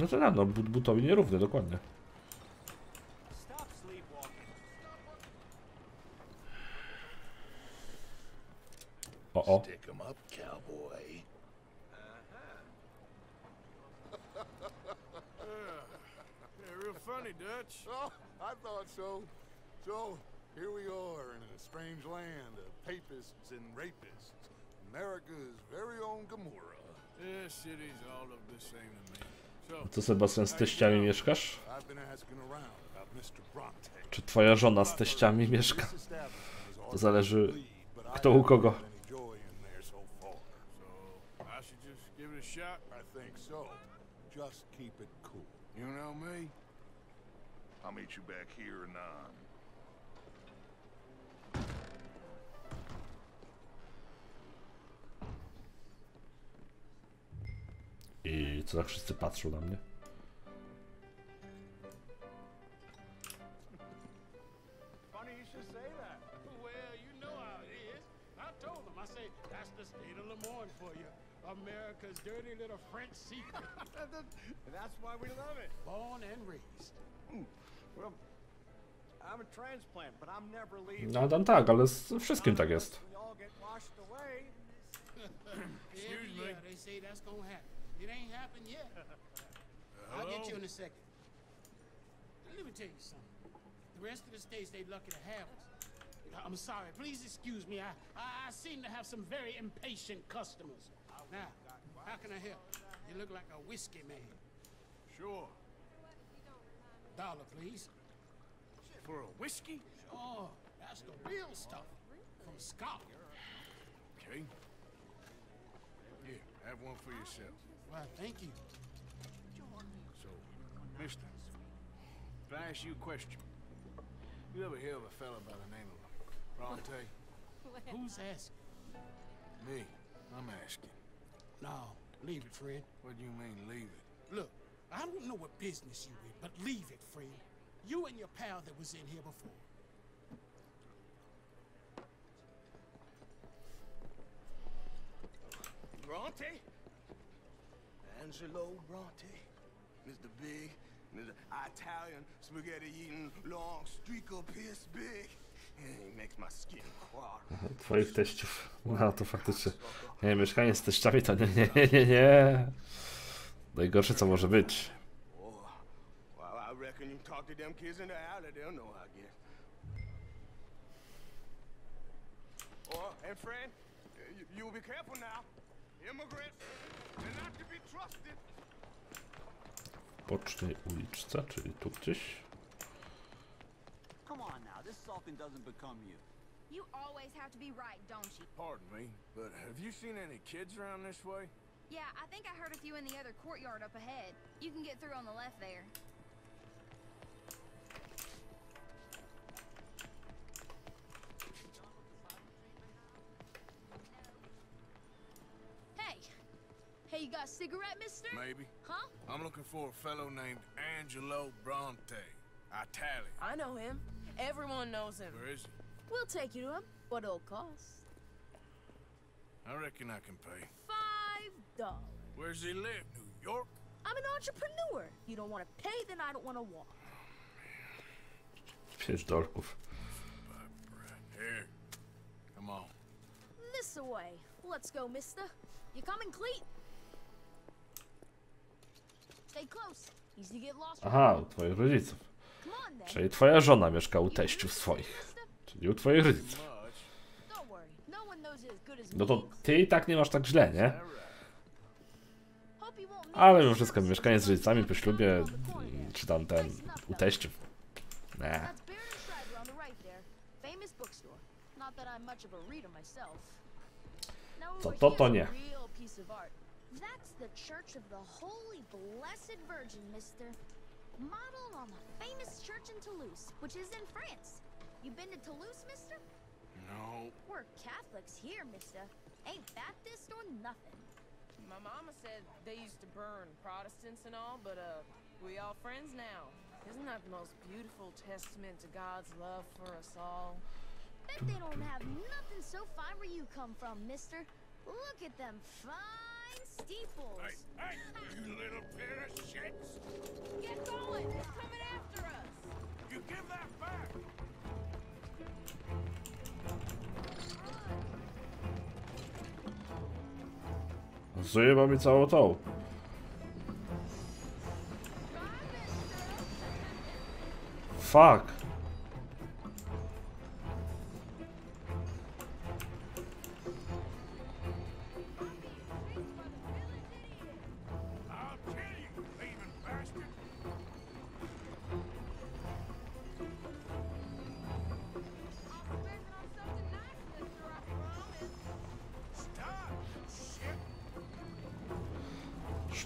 A: No to rano, but butowi nierówny, dokładnie.
L: Stop sleepwalking.
A: O, o.
K: Stick 'em up, cowboy. [laughs]
G: Yeah, real funny, Dutch. [laughs]
K: Oh, I thought so. So, here we are in a strange land of papists and rapists. America's very own Gomorrah.
G: Yeah, cities all look the same to me.
A: Co Sebastian z teściami mieszkasz? Czy twoja żona z teściami mieszka? To zależy kto u kogo.
K: found any joy in there so
G: I
A: co tak wszyscy patrzą na mnie?
B: America's dirty little French secret. [laughs]
L: That's why we love it.
B: Born and raised.
L: Well, I'm a transplant, but I'm never leaving.
A: No Adam tak, ale z wszystkim tak jest.
B: Every [laughs]
G: me?
B: Year they say that's gonna happen. It ain't happened yet. [laughs] I'll get you in a second. Now, let me tell you something. The rest of the states, they lucky to have us. I'm sorry. Please excuse me. I, I, I seem to have some very impatient customers. Now, how can I help? You look like a whiskey man.
G: Sure.
B: Dollar, please.
G: For a whiskey?
B: Sure. that's the real stuff. From Scotland.
G: Okay. Here, have one for yourself.
B: Well, thank you.
G: So, mister, if I ask you a question, you ever hear of a fella by the name of Bronte? [laughs]
B: Who's asking?
G: Me. I'm asking.
B: No, leave it, friend.
G: What do you mean, leave it?
B: Look, I don't know what business you in, but leave it, friend. You and your pal that was in here before.
C: Bronte? Angelo Bronte. Mr. Big, Mr. Italian, spaghetti-eating, long streaker piss big. [laughs]
A: Twoich teściów. No to faktycznie. Nie, mieszkanie z teściami to nie, nie, nie, nie, nie. Najgorsze co może być.
C: And friend, you, you be careful now. Immigrants,
A: Bocznej uliczce, czyli tu gdzieś.
I: Come on now, this sulking doesn't become you.
J: You always have to be right, don't you?
G: Pardon me, but have you seen any kids around this way?
J: Yeah, I think I heard a few in the other courtyard up ahead. You can get through on the left there. Got a cigarette, mister?
G: Maybe.
J: Huh?
G: I'm looking for a fellow named Angelo Bronte. Italian.
N: I know him. Everyone knows him.
G: Where is he?
N: We'll take you to him. What it'll cost?
G: I reckon I can pay.
N: Five dollars.
G: Where's he live? New York?
N: I'm an entrepreneur. You don't want to pay, then I don't want to walk.
A: Pięć dolków.
G: Here. Come on.
N: This away. Let's go, mister. You coming, Cleet?
A: Aha, u twoich rodziców. Czyli twoja żona mieszka u teściów swoich. Czyli u twoich rodziców.
N: No
A: No to ty i tak nie masz tak źle, nie? Ale mimo wszystko mieszkanie z rodzicami po ślubie, czy tam ten, u teściów. Nie.
N: Now
A: To- to- nie.
N: A real piece of art. That's the Church of the Holy Blessed Virgin, mister. Modeled on the famous church in Toulouse, which is in France. You been to Toulouse, mister?
C: No.
N: We're Catholics here, mister. Ain't Baptist or nothing.
O: My mama said they used to burn Protestants and all, but uh, we all friends now. Isn't that the most beautiful testament to God's love for us all?
N: Bet they don't have nothing so fine where you come from, mister. Look at them fine steeples.
G: Hey, hey, you little pair of shits!
O: Get going! They're coming after us!
G: You give that back!
A: Zajeba mi całą tą. Fuck.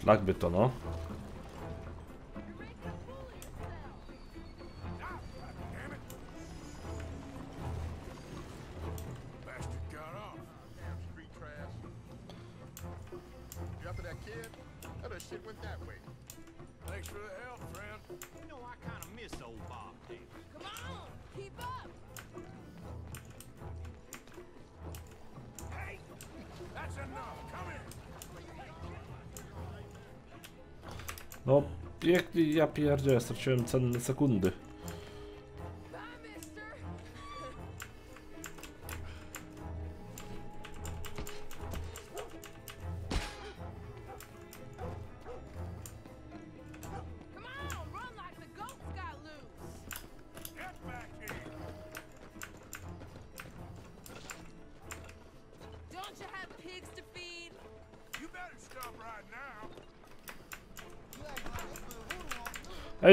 A: Szlak by to, no. Ja pierdzielę, straciłem cenne sekundy.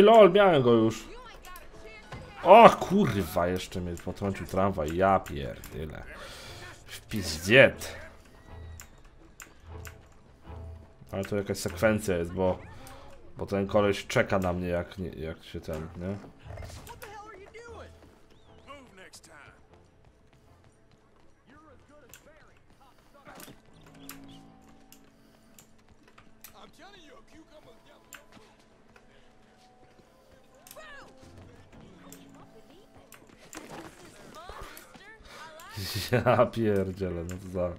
A: Ej lol, miałem go już. O kurwa, jeszcze mnie potrącił tramwaj, ja pierdyle. W. Ale to jakaś sekwencja jest, bo... Bo ten koleś czeka na mnie jak, jak się ten, nie? [laughs] Ja pierdzielę, no to za...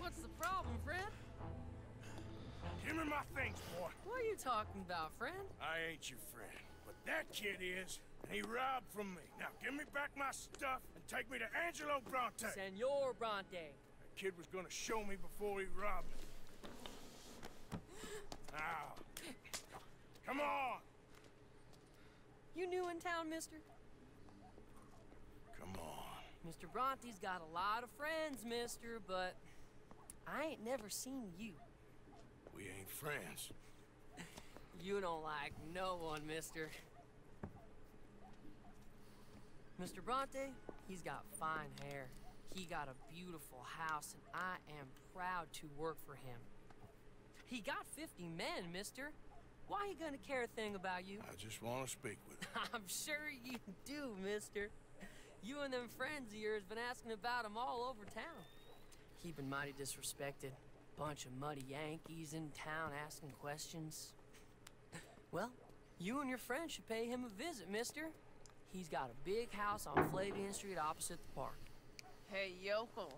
O: What's the problem, friend?
G: Give me my things!
O: What are you talking about, friend?
G: I ain't your friend, but that kid is. and He robbed from me. Now give me back my stuff and take me to Angelo Bronte.
O: Senor Bronte.
G: That kid was gonna show me before he robbed me. Now, come on,
O: You new in town, mister?
G: come on.
O: Mr. Bronte's got a lot of friends, mister, but I ain't never seen you.
G: We ain't friends.
O: You don't like no one, mister. Mr. Bronte, he's got fine hair. He got a beautiful house, and I am proud to work for him. He got 50 men, mister. Why he gonna care a thing about you?
G: I just want to speak with him. [laughs]
O: I'm sure you do, mister. You and them friends of yours been asking about him all over town. He been mighty disrespected. Bunch of muddy Yankees in town asking questions. Well, you and your friend should pay him a visit, mister. He's got a big house on Flavian Street opposite the park.
P: Hey, yokel.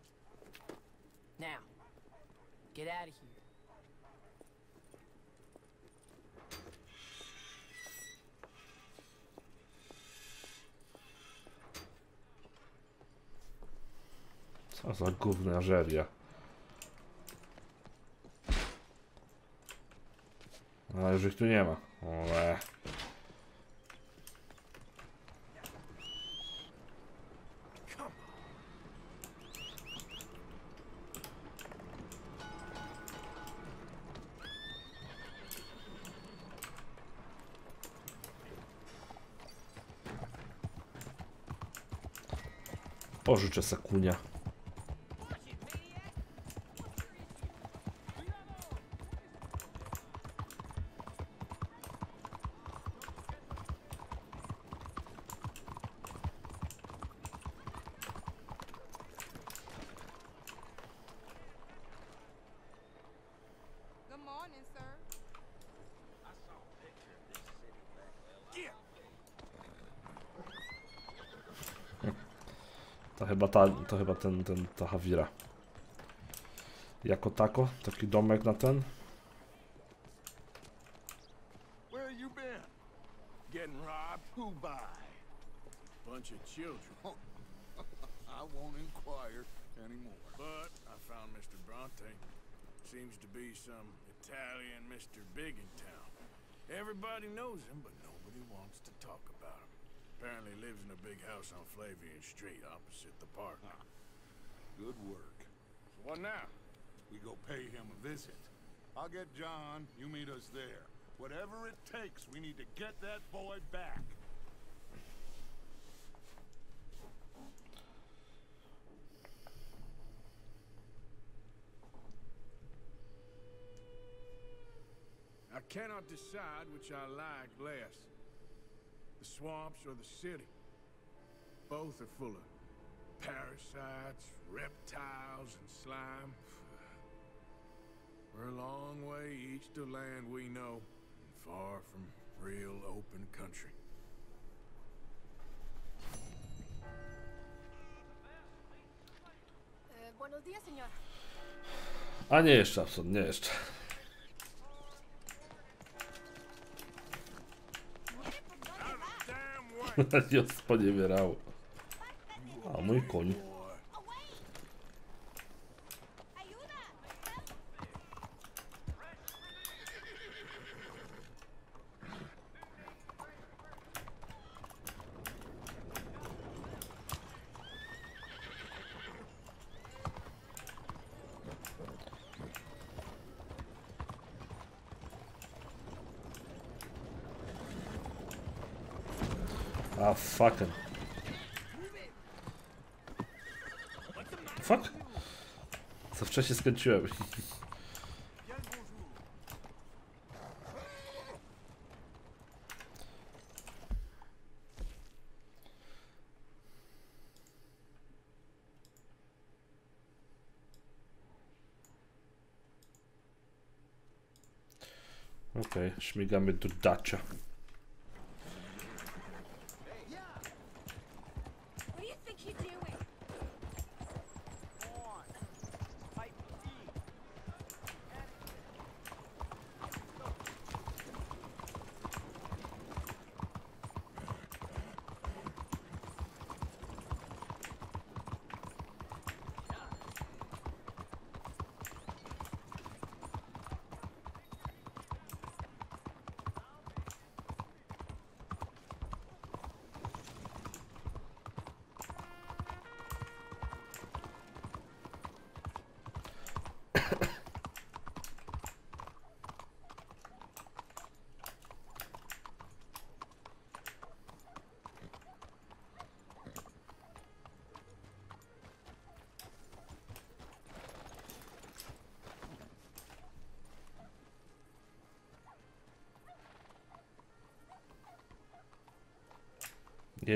O: Now, get out of here.
A: A za gówniarzeria. A już ich tu nie ma. Ole. Pożyczę sekunia.
P: Good morning, sir.
A: To chyba ta, to chyba ten, ten, ta Hawira. Jako tako, taki domek na ten.
C: I'll get John, you meet us there. Whatever it takes, we need to get that boy back.
G: I cannot decide which I like less. The swamps or the city. Both are full of parasites, reptiles, and slime. We're a long way east to land we know, and far from real open country.
J: Señor.
A: A nie jeszcze, Abson, nie jeszcze. [laughs] nie sponiewierało. A mój koń. A fucking. Fuck. Za wcześnie skręciłem. Okej, śmigamy do Dacia.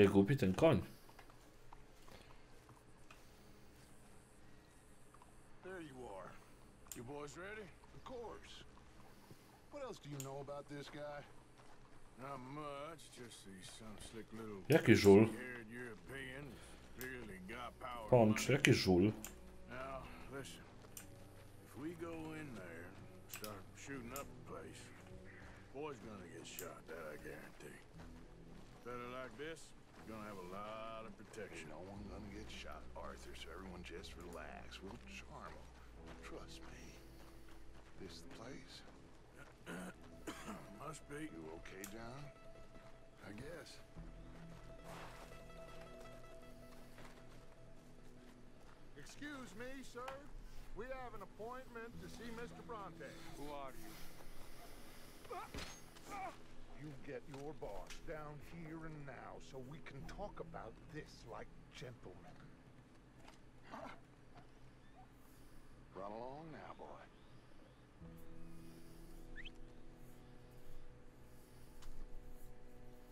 A: Nie głupi ten koń.
C: There you are.
G: You boys ready?
C: Of course. What else do you know about this guy?
G: Not much, just these some slick little
A: Jaki żul? Pącz, jaki żul?
G: Now, listen. If we go in there and start shooting up the place, boy's gonna get shot, that I guarantee. Better like this,
C: gonna have a lot of protection.
K: No one gonna get shot, Arthur, so everyone just relax. We'll charm 'em. Trust me. This the place? [coughs]
C: Must be.
K: You okay, John?
D: I guess.
K: Excuse me, sir. We have an appointment to see Mr. Bronte.
C: Who are you?
K: You get your boss down here and now so we can talk about this like gentlemen. Run along now, boy.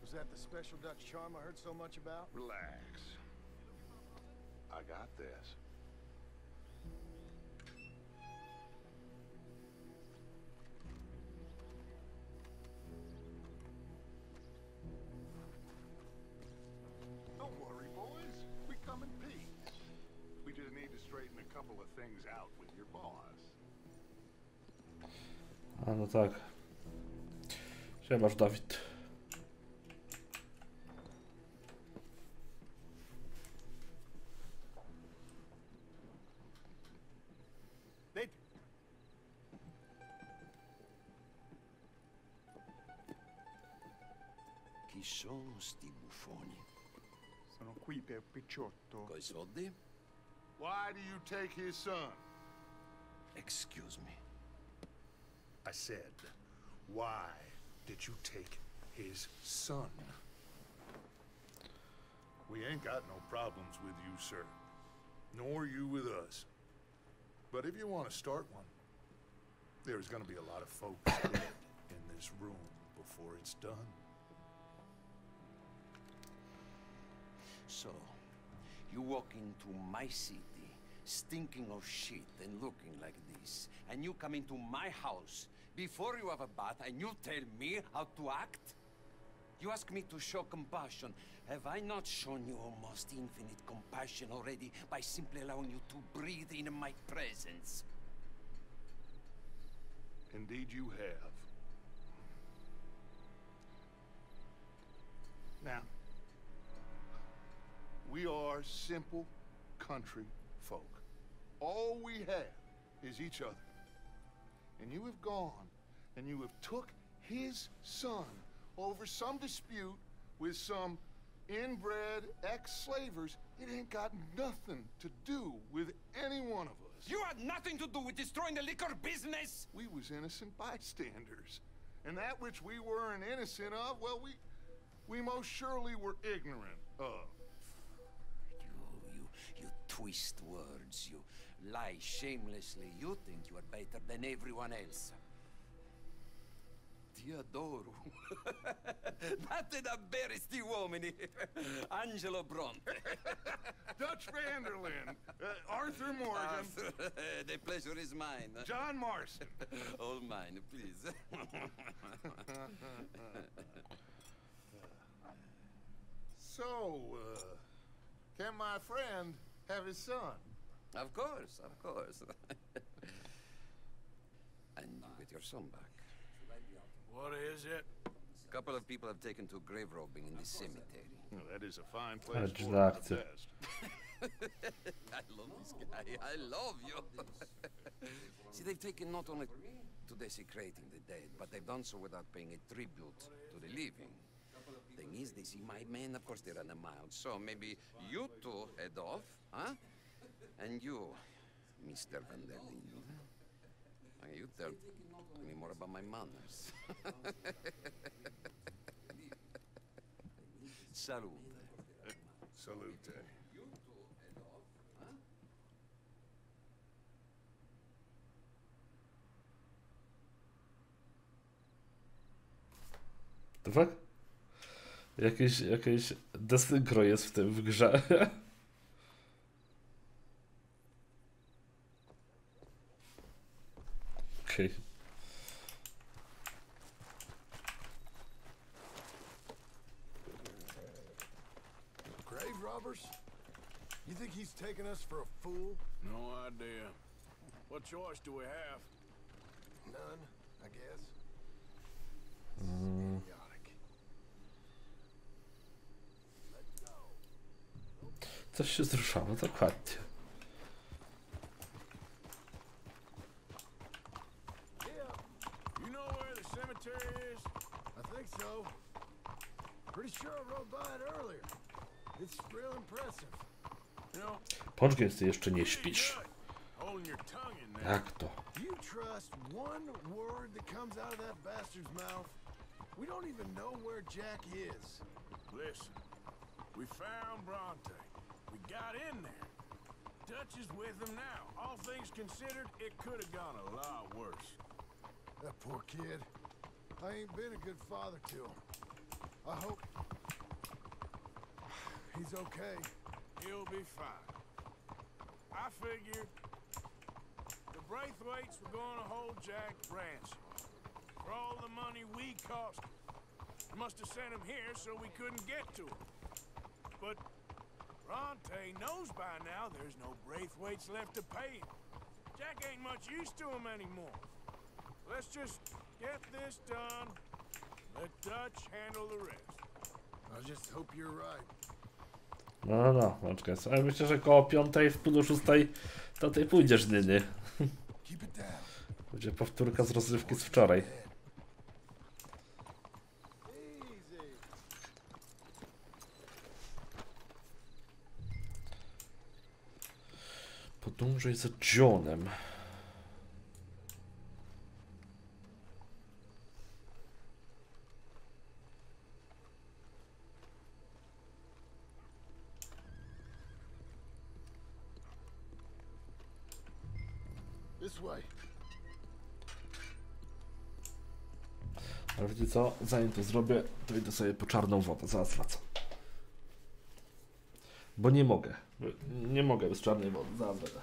D: Was that the special Dutch charm I heard so much about?
K: Relax. I got this.
A: Tak. Siemasz, Dawid.
Q: Chi sono sti buffoni?
K: Sono qui per Picciotto.
Q: Coi soldi?
K: Why do you take his son?
Q: Excuse me.
K: I said, why did you take his son? We ain't got no problems with you, sir. Nor you with us. But if you want to start one, there's gonna be a lot of folks [coughs] in this room before it's done.
Q: So, you walk into my city, stinking of shit and looking like this, and you come into my house before you have a bath and you tell me how to act? You ask me to show compassion. Have I not shown you almost infinite compassion already by simply allowing you to breathe in my presence?
K: Indeed, you have. Now, we are simple country folk. All we have is each other. And you have gone and you have took his son over some dispute with some inbred ex-slavers. It ain't got nothing to do with any one of us.
Q: You had nothing to do with destroying the liquor business!
K: We was innocent bystanders. And that which we weren't innocent of, well, we we most surely were ignorant of.
Q: You, you, you twist words. You lie shamelessly. You think you are better than everyone else. Ti adoro. Date da bere sti uomini. Angelo Bronte. [laughs]
K: Dutch Vanderlyn, uh, Arthur Morgan,
Q: Arthur, [laughs] the pleasure is mine.
K: John Marston. [laughs]
Q: All mine, please.
K: So, uh, can my friend have his son?
Q: Of course, of course. [laughs] and with your son back.
G: What is it?
Q: A couple of people have taken to grave robbing in the cemetery.
K: Well, that is a fine
A: Ale
K: place for
A: dziwne
K: it at
A: akcje.
K: best. [laughs]
Q: I love this guy. I love you. [laughs] See, they've taken not only to desecrating the dead, but they've done so without paying a tribute to the living. Thing is, they see my men, of course they run a mile. So maybe you two head off, huh? And you, Mr. Van der Linde. Uh, You tell me more about my manners. [laughs] Salute.
K: Salute.
A: The fuck? Jakieś, jakieś desynchro jest w tym w grze. [laughs] Okej.
D: Grave robbers? You think he's taking us for a fool?
G: No idea. What choice do we have?
D: None, I guess.
A: Mm.
D: Idiotic.
A: Coś się zruszało, dokładnie.
G: You know where the cemetery is?
D: I think so. Pretty sure I rode by it earlier. It's real impressive.
G: You know,
A: Poczekaj, ty jeszcze nie śpisz.
G: your tongue.
A: Jak to?
D: You trust one word that comes out of that bastard's mouth? We don't even know where Jack is.
G: Listen, we found Bronte. We got in there. Dutch is with him now. All things considered, it could have gone a lot worse.
D: That poor kid. I ain't been a good father to him. I hope [sighs] he's okay.
G: He'll be fine. I figured the Braithwaites were going to hold Jack ransom. For all the money we cost. Must have sent him here so we couldn't get to him. But Bronte knows by now there's no Braithwaites left to pay him. Jack ain't much use to him anymore. Let's just get this done. Let Dutch handle the rest.
D: I just hope you're right.
A: No, no, poczekaj. Ale myślę, że koło piątej, w pół do szóstej to ty pójdziesz, Nyny. Będzie powtórka z rozrywki z wczoraj. Podążaj za Johnem. Co? Zanim to zrobię, to idę sobie po czarną wodę. Zaraz wracam. Bo nie mogę. Nie mogę bez czarnej wody. Zaraz będę.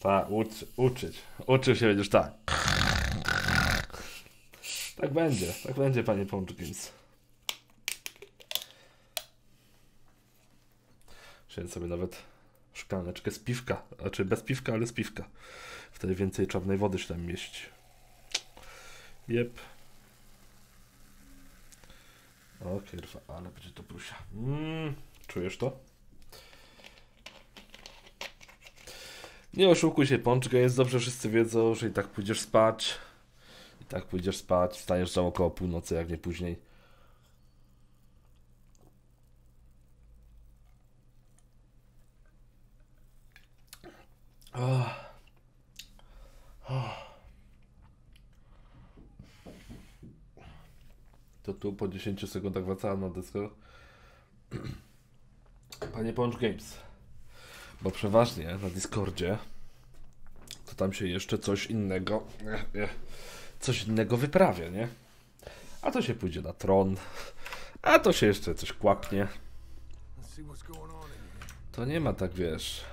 A: Tak, uczy, uczyć. Uczył się będziesz tak. Tak będzie, tak będzie, panie Pączkins. Wziąłem sobie nawet szklaneczkę z piwka. Znaczy bez piwka, ale z piwka. Wtedy więcej czarnej wody się tam mieści. Jep. O kierwa, ale będzie to prusia. Mm, czujesz to? Nie oszukuj się, Pączka, jest dobrze, wszyscy wiedzą, że i tak pójdziesz spać. I tak pójdziesz spać, wstajesz za około północy, jak nie później. Oh. To tu po 10 sekundach wracałem na dysko. Panie Punch Games. Bo przeważnie na Discordzie to tam się jeszcze coś innego coś innego wyprawia, nie? A to się pójdzie na tron, a to się jeszcze coś kłapnie. To nie ma tak, wiesz...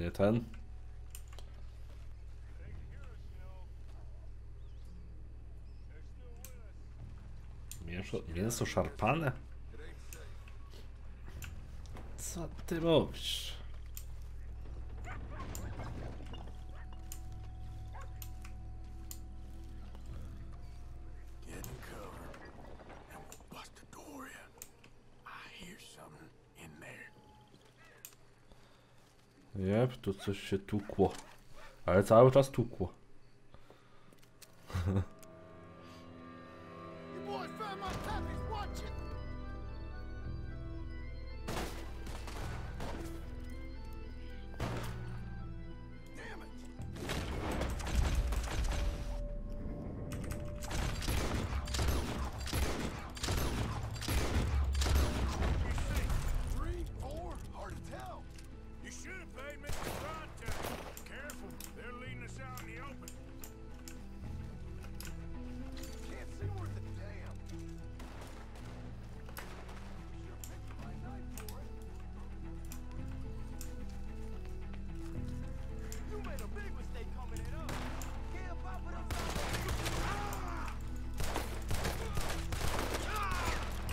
D: nie ten. Mięso, mięso szarpane? Co ty mówisz? to coś się tukło. Ale cały czas tukło.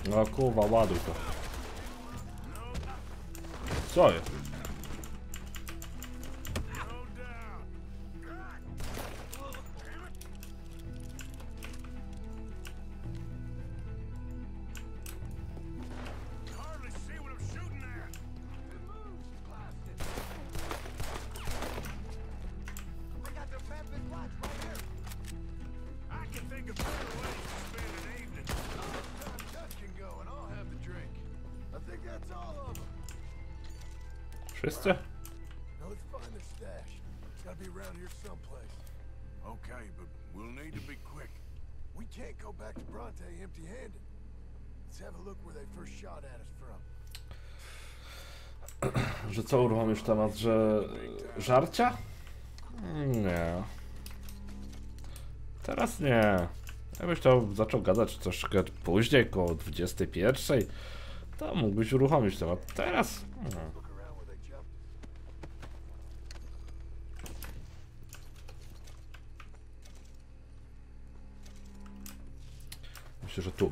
D: No kurwa, ładuj to. Co jest? mam już temat, że... Żarcia? Nie. Teraz nie. Ja byś to zaczął gadać troszkę później, koło 21. To mógłbyś uruchomić temat. Teraz... Nie. Myślę, że tu.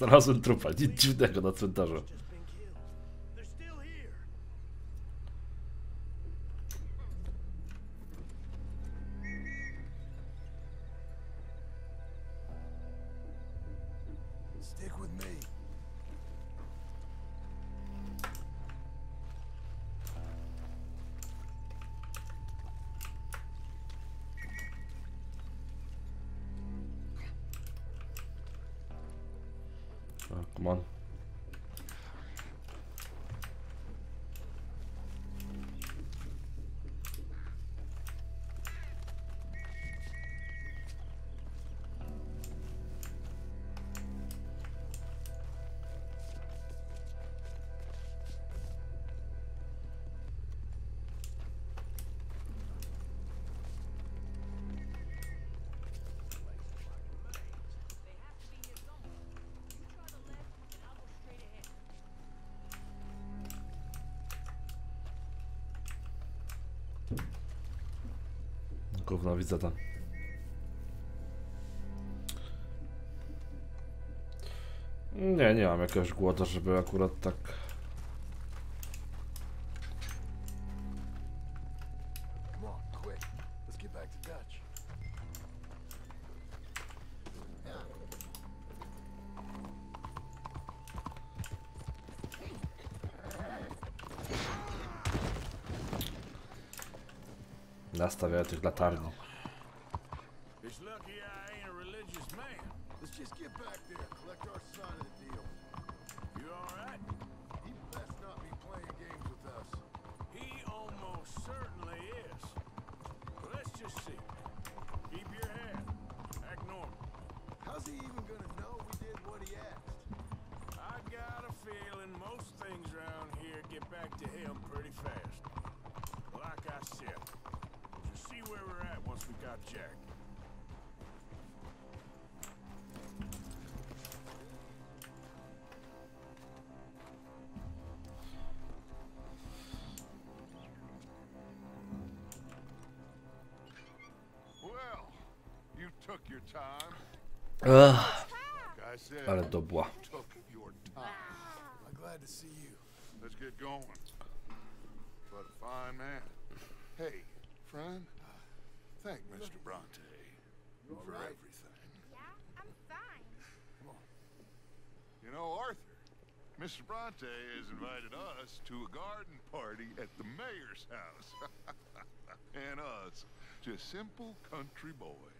D: Znalazłem trupa, nic dziwnego na cmentarzu. widzę to. Nie, nie mam jakiegoś głodu, żeby akurat tak...
A: Nastawiają tych latarni.
D: Just get back there, collect our side of the deal.
G: You alright?
D: He best not be playing games with us.
G: He almost certainly is. But let's just see. Keep your head. Act normal.
D: How's he even gonna know we did what he asked?
G: I got a feeling most things around here get back to him pretty fast. Like I said, just see where we're at once we got Jack.
D: To see you.
K: Let's get going. A fine man. Hey, friend, thank Mr. Bronte for everything.
N: Yeah, I'm fine. Come on.
K: You know, Arthur, Mr. Bronte has invited us to a garden party at the mayor's house. [laughs] and us, just simple country boys.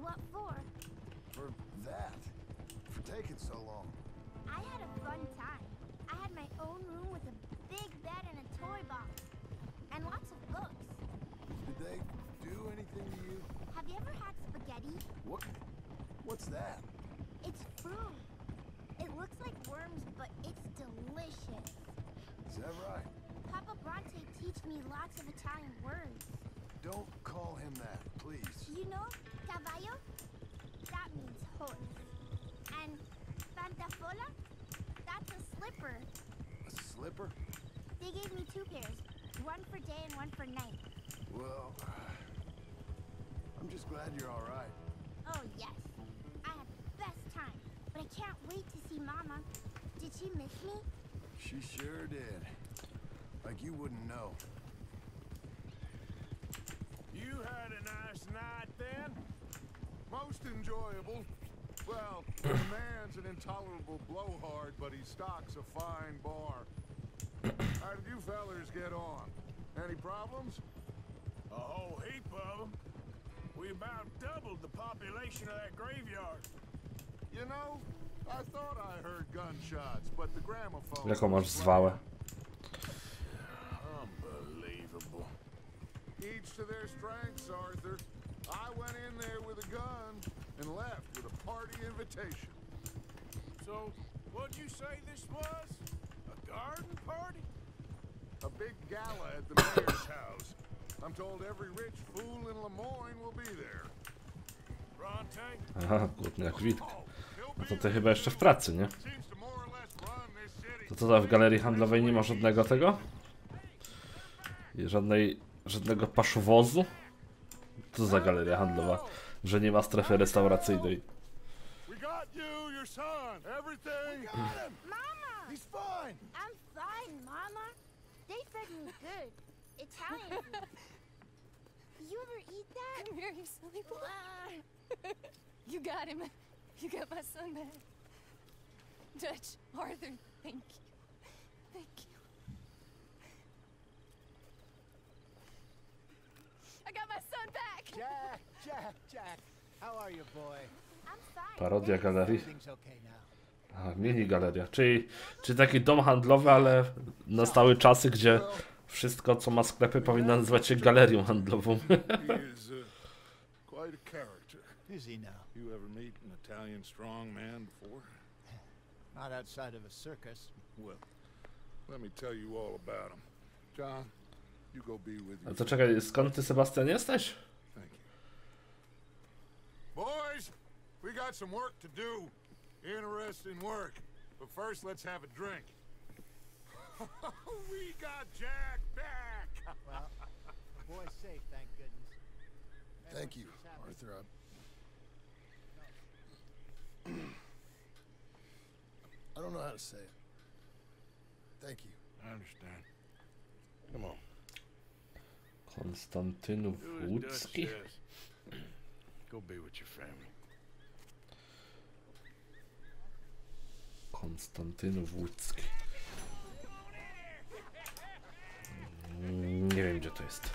N: What for?
D: For that. For taking so long.
N: I had a fun time. I had my own room with a big bed and a toy box. And lots of books.
D: Did they do anything to you?
N: Have you ever had spaghetti?
D: What? What's that?
N: It's fruit. It looks like worms, but it's delicious.
D: Is that right?
N: Papa Bronte teach me lots of Italian words.
D: Don't call him that.
N: You know, caballo? That means horse. And pantafola? That's a slipper.
D: A slipper?
N: They gave me two pairs. One for day and one for night.
D: Well, I'm just glad you're all right.
N: Oh, yes. I had the best time. But I can't wait to see Mama. Did she miss me?
D: She sure did. Like you wouldn't know.
G: You had a nice night then?
K: Most enjoyable. Well, [clears throat] the man's an intolerable blowhard, but he stocks a fine bar. How did you fellers get on? Any problems?
G: A whole heap of them. We about doubled the population of that graveyard.
K: You know, I thought I heard gunshots, but the gramophone.
A: Jaką masz zwałę?
K: Each to their strengths, Arthur. I went in there with a gun and left with a party invitation.
G: So, what'd you say this was? A garden party?
K: A big gala at the mayor's [coughs] house. I'm told every rich fool in Lemoyne will be there.
G: Bronte?
A: Aha, głodny jak wilk. No to ty chyba jeszcze w pracy, nie? To co w galerii handlowej nie ma żadnego tego? I żadnej, żadnego paszowozu? Co za galeria handlowa? Że nie ma strefy restauracyjnej.
K: You!
N: I'm ever eat that?
J: Come here, you silly boy. [laughs] you got him. You got my son back. Dutch, Arthur, thank you. Thank you. I got my son back.
I: Jack, Jack, Jack. How are you, boy?
N: I'm fine.
A: Parodia galerii.
I: Everything's okay now.
A: Aha, mini galeria. Czyli, czyli taki dom handlowy, ale nastały czasy, gdzie wszystko co ma sklepy powinno nazywać się galerią handlową.
K: He is quite a character.
I: Is he now?
K: You ever meet an Italian strong man before?
I: Not outside of a circus.
K: Well, let me tell you all about him. John,
A: A
K: your
A: to czekaj, skąd ty Sebastian jesteś?
K: Thank you. Boys, we got some work to do. Interesting work. But first, let's have a drink. [laughs] we got Jack back.
I: Well, boy's safe, thank goodness.
D: Thank you, Arthur. I... I don't know how to say it. Thank you.
G: I understand. Come on. Your family.
A: Konstantynów Łódzki. Mm, Nie wiem gdzie to jest.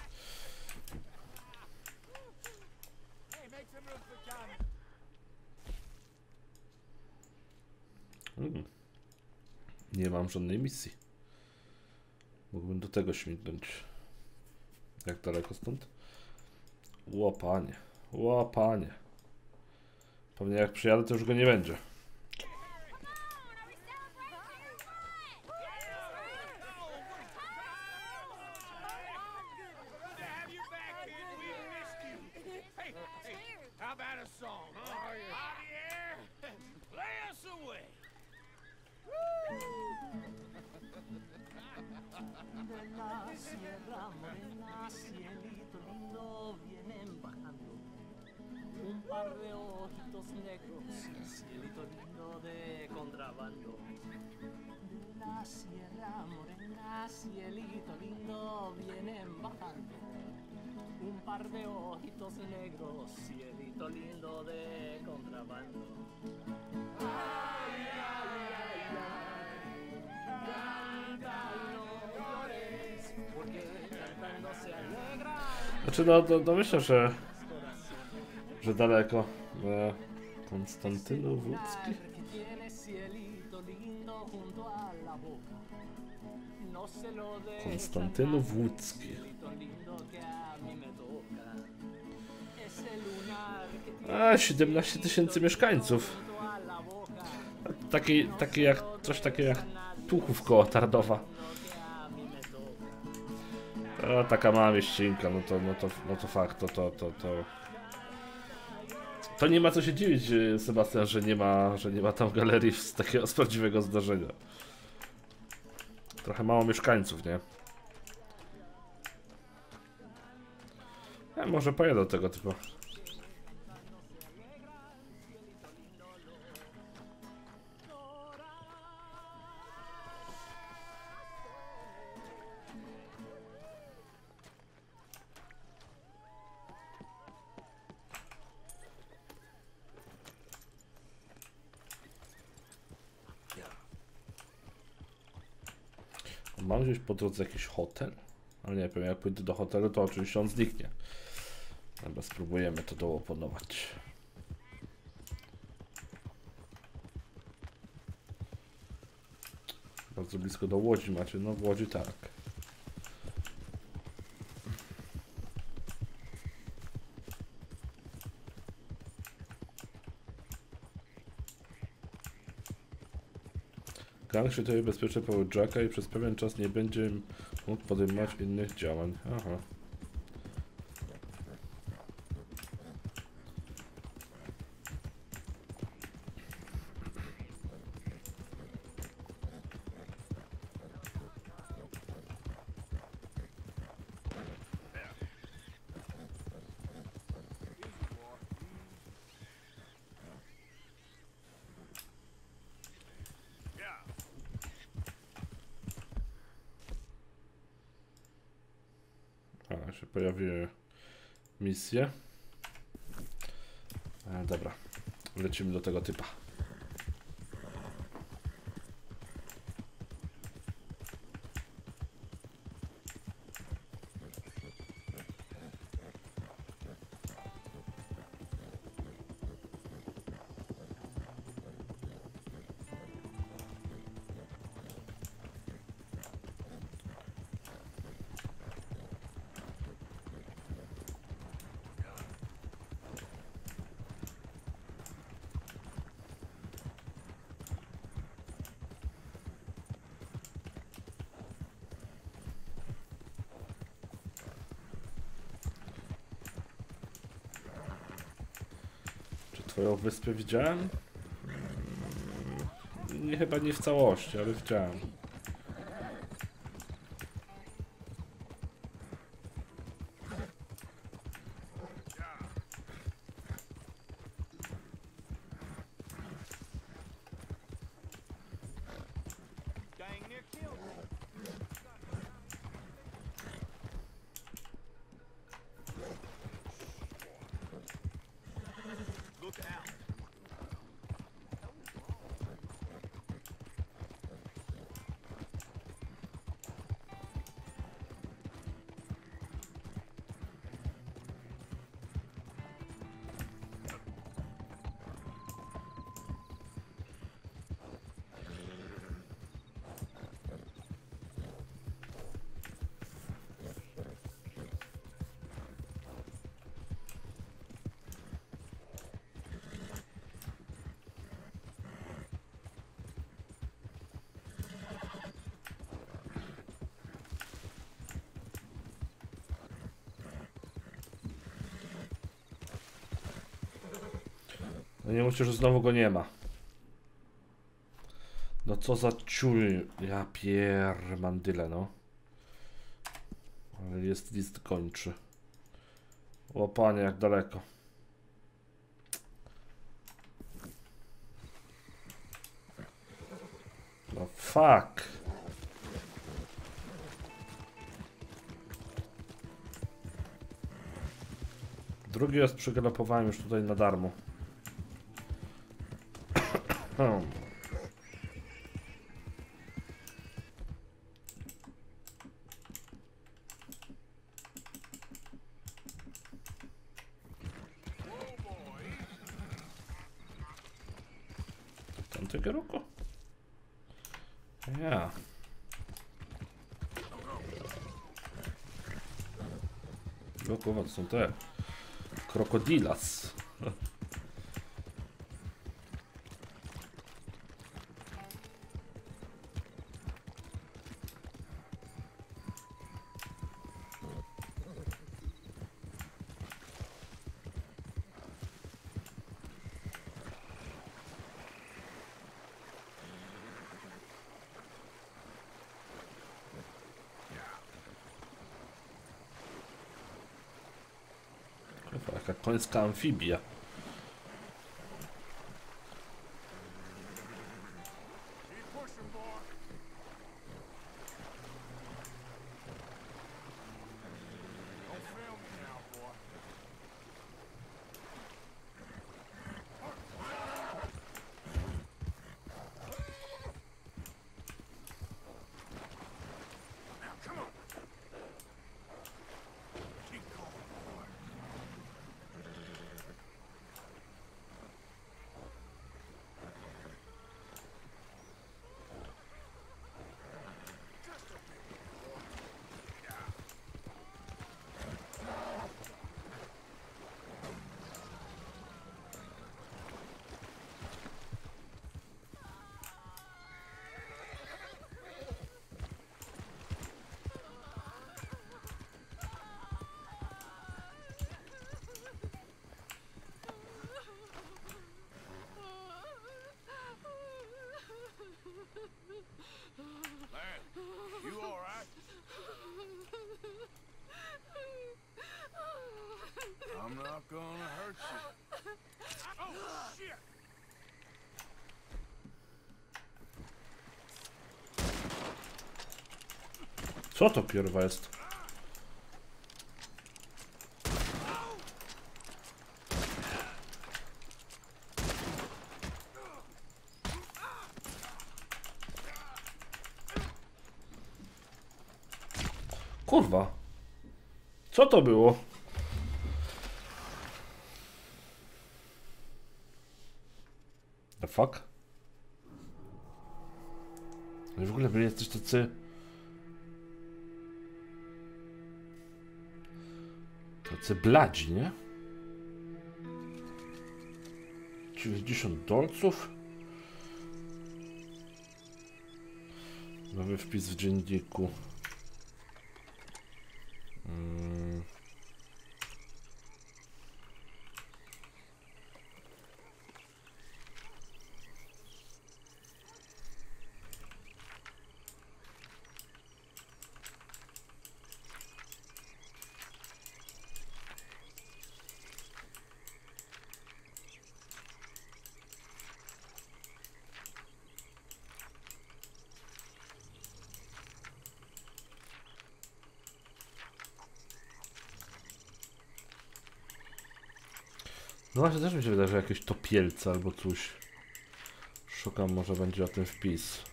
A: Mm. Nie mam żadnej misji. Mógłbym do tego śmignąć. Jak daleko stąd? Łopanie. Łopanie. Pewnie jak przyjadę, to już go nie będzie.
R: La sierra morena, cielito lindo, vienen bajando. Un par de ojitos negros, cielito lindo de contrabando. Ay, ay, ay, ay. Canta y no llores, porque cantando se alegra.
A: Znaczy no, no, no myślę, że, że daleko. E, Konstantynów Łódzki.
R: a mí me toca. Ese lunar que
A: A, 17 tysięcy mieszkańców. Taki, taki jak, coś takiego jak Tuchów koło Tardowa. A, taka mała mieścinka, no to, no to, no to fakt, to, to, to, to... To nie ma co się dziwić, e, Sebastian, że nie ma, że nie ma tam galerii z takiego z prawdziwego zdarzenia. Trochę mało mieszkańców, nie? Ja może pojadę do tego typu. Gdzieś po drodze jakiś hotel? Ale nie wiem, jak pójdę do hotelu, to oczywiście on zniknie. Dobra, spróbujemy to dooponować. Bardzo blisko do Łodzi macie, no w Łodzi tak. Gang światowy bezpieczny Paul Jacka i przez pewien czas nie będzie mógł podejmować innych działań. Aha. A, się pojawiły E, dobra, lecimy do tego typa. Wyspę widziałem? Nie, chyba nie w całości, ale widziałem. Że znowu go nie ma. No co za ciul. Ja pier mandyle, no. Ale jest list kończy. O panie, jak daleko. No fuck. Drugi raz przygalopowałem już tutaj na darmo. Hmm. Tamtego roku? Ja. To są te Krokodilas. Końska amfibia.
G: Keep pushing, boy. Don't fail me now, boy. Now, come on. Keep going, boy. Lad, you all right? I'm not gonna hurt you. Oh, shit!
A: Co to pierwa jest? Kurwa. Co to było? The fuck? No w ogóle byli jacyś tacy... Tacy bladzi, nie? 90 dolców? Nowy wpis w dzienniku. No właśnie też mi się wydaje, że jakieś topielce albo coś. Szukam, może będzie o tym wpis.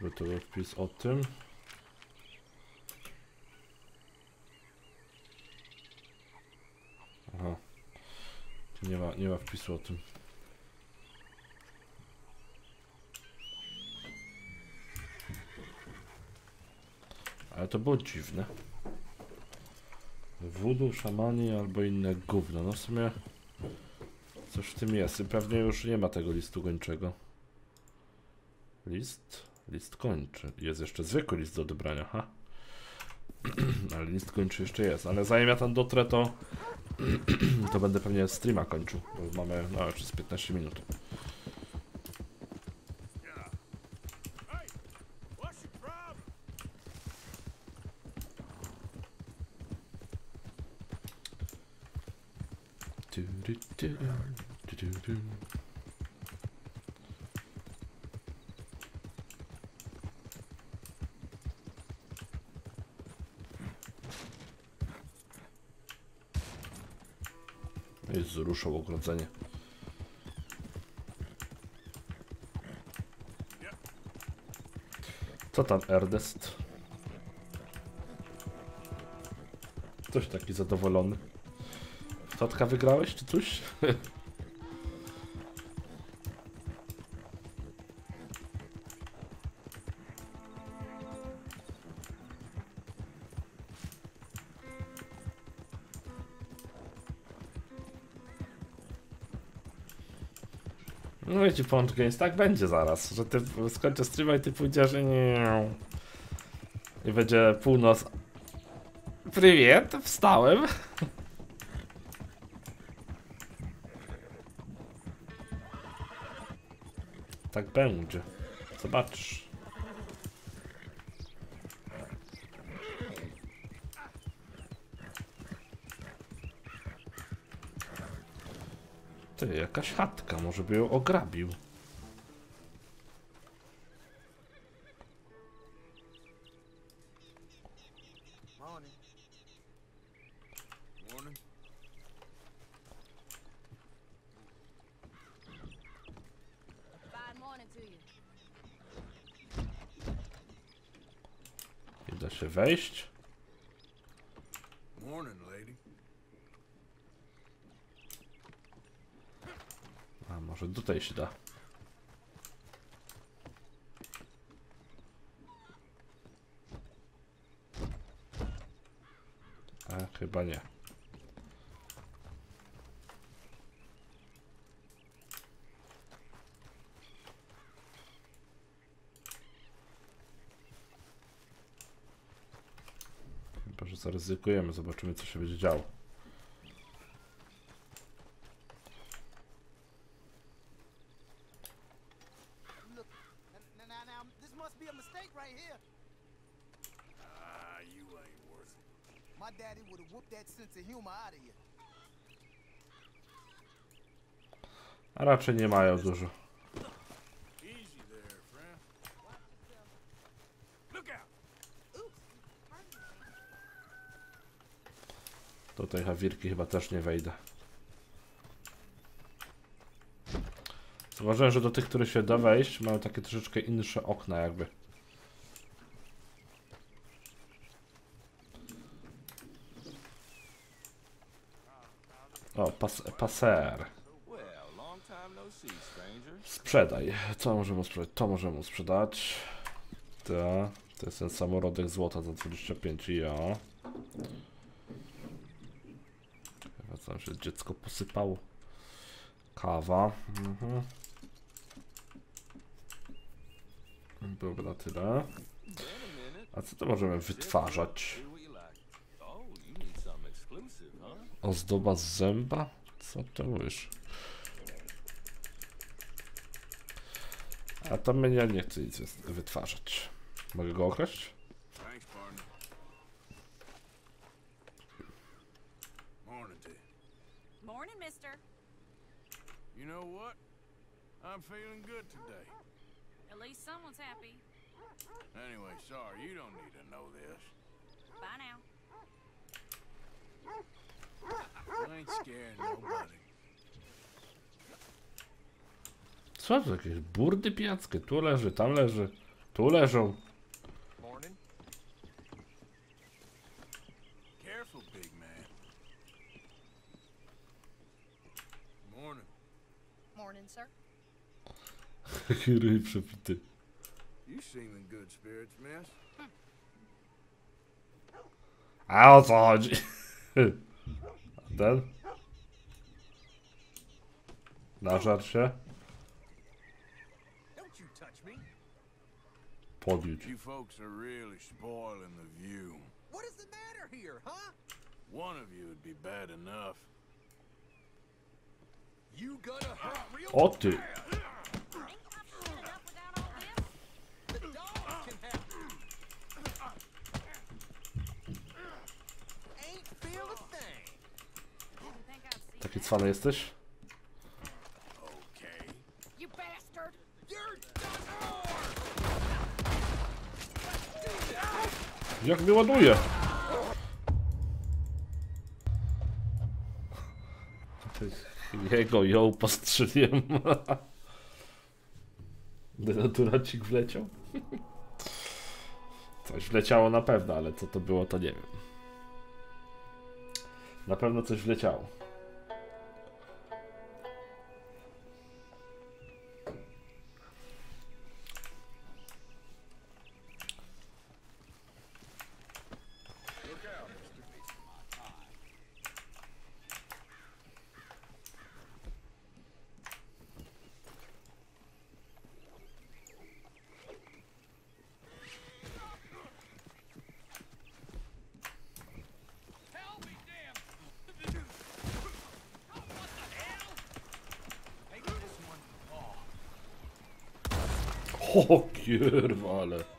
A: Żeby to był wpis o tym. Aha. Nie ma, wpisu o tym. Ale to było dziwne. Voodoo, szamani albo inne gówno. No w sumie Coś w tym jest i pewnie już nie ma tego listu gończego. List? List kończy. Jest jeszcze zwykły list do odebrania, ha? [clears throat] ale list kończy jeszcze jest. Ale zanim ja tam dotrę, to [clears throat] to będę pewnie streama kończył, bo mamy no, już z 15 minut. Ogrodzenie. Co tam, Ernest? Coś taki zadowolony. Tatka wygrałeś, czy coś? [laughs] ci Punch Games, tak będzie zaraz, że ty skończę streama i ty pójdziesz i nie... I będzie północ. Prywiet, wstałem. Tak będzie. Zobacz. Jakaś chatka, może by ją ograbił. Nie da się wejść.
G: Morning, lady.
A: A może tutaj się da. A chyba nie. Chyba, że zaryzykujemy, zobaczymy co się będzie działo.
I: Look, now, now, now, this mistake right here.
G: Ah, you ain't worth it.
I: My daddy would have whooped that sense of humor out of you.
A: A raczej nie mają dużo.
G: Easy there, friend. Look out!
A: Do tej Hawirki chyba też nie wejdę. Zauważyłem, że do tych, które się da wejść, mają takie troszeczkę insze okna jakby. Pas paser. Sprzedaj. Co możemy sprzedać? To możemy sprzedać. To, jest ten samorodek złota za 25 i ja. Tam się dziecko posypało. Kawa. Mhm. Na tyle. A co to możemy wytwarzać? Ozdoba z zęba? Co to mówisz? A tam ja nie chcę nic wytwarzać. Mogę go okraść?
G: Morning,
M: mister.
G: You know what? I'm feeling good today.
M: At least someone's happy.
G: Anyway, sorry, you don't need to know this.
M: Bye now.
A: Co to jakieś burdy pijackie? Tu leży, tam leży. Tu leżą.
S: Morning.
G: Careful, big man. Morning.
M: Morning, sir. [laughs]
A: Jaki ryj przepity.
G: You seem in good spirits, miss.
A: A o co chodzi? [laughs] Ten? Nażar się.
T: Don't you
J: folks are really spoiling the view.
D: What is the matter here, huh?
J: One of you would be bad enough.
D: You gonna hurt real
A: O ty.
D: The dogs can have Ain't feel a thing.
A: Taki cwany jesteś? Jak mnie ładuje? Jego ją postrzeliłem. Denaturacik wleciał? Coś wleciało na pewno, ale co to było, to nie wiem. Na pewno coś wleciało. O kurwa, ale...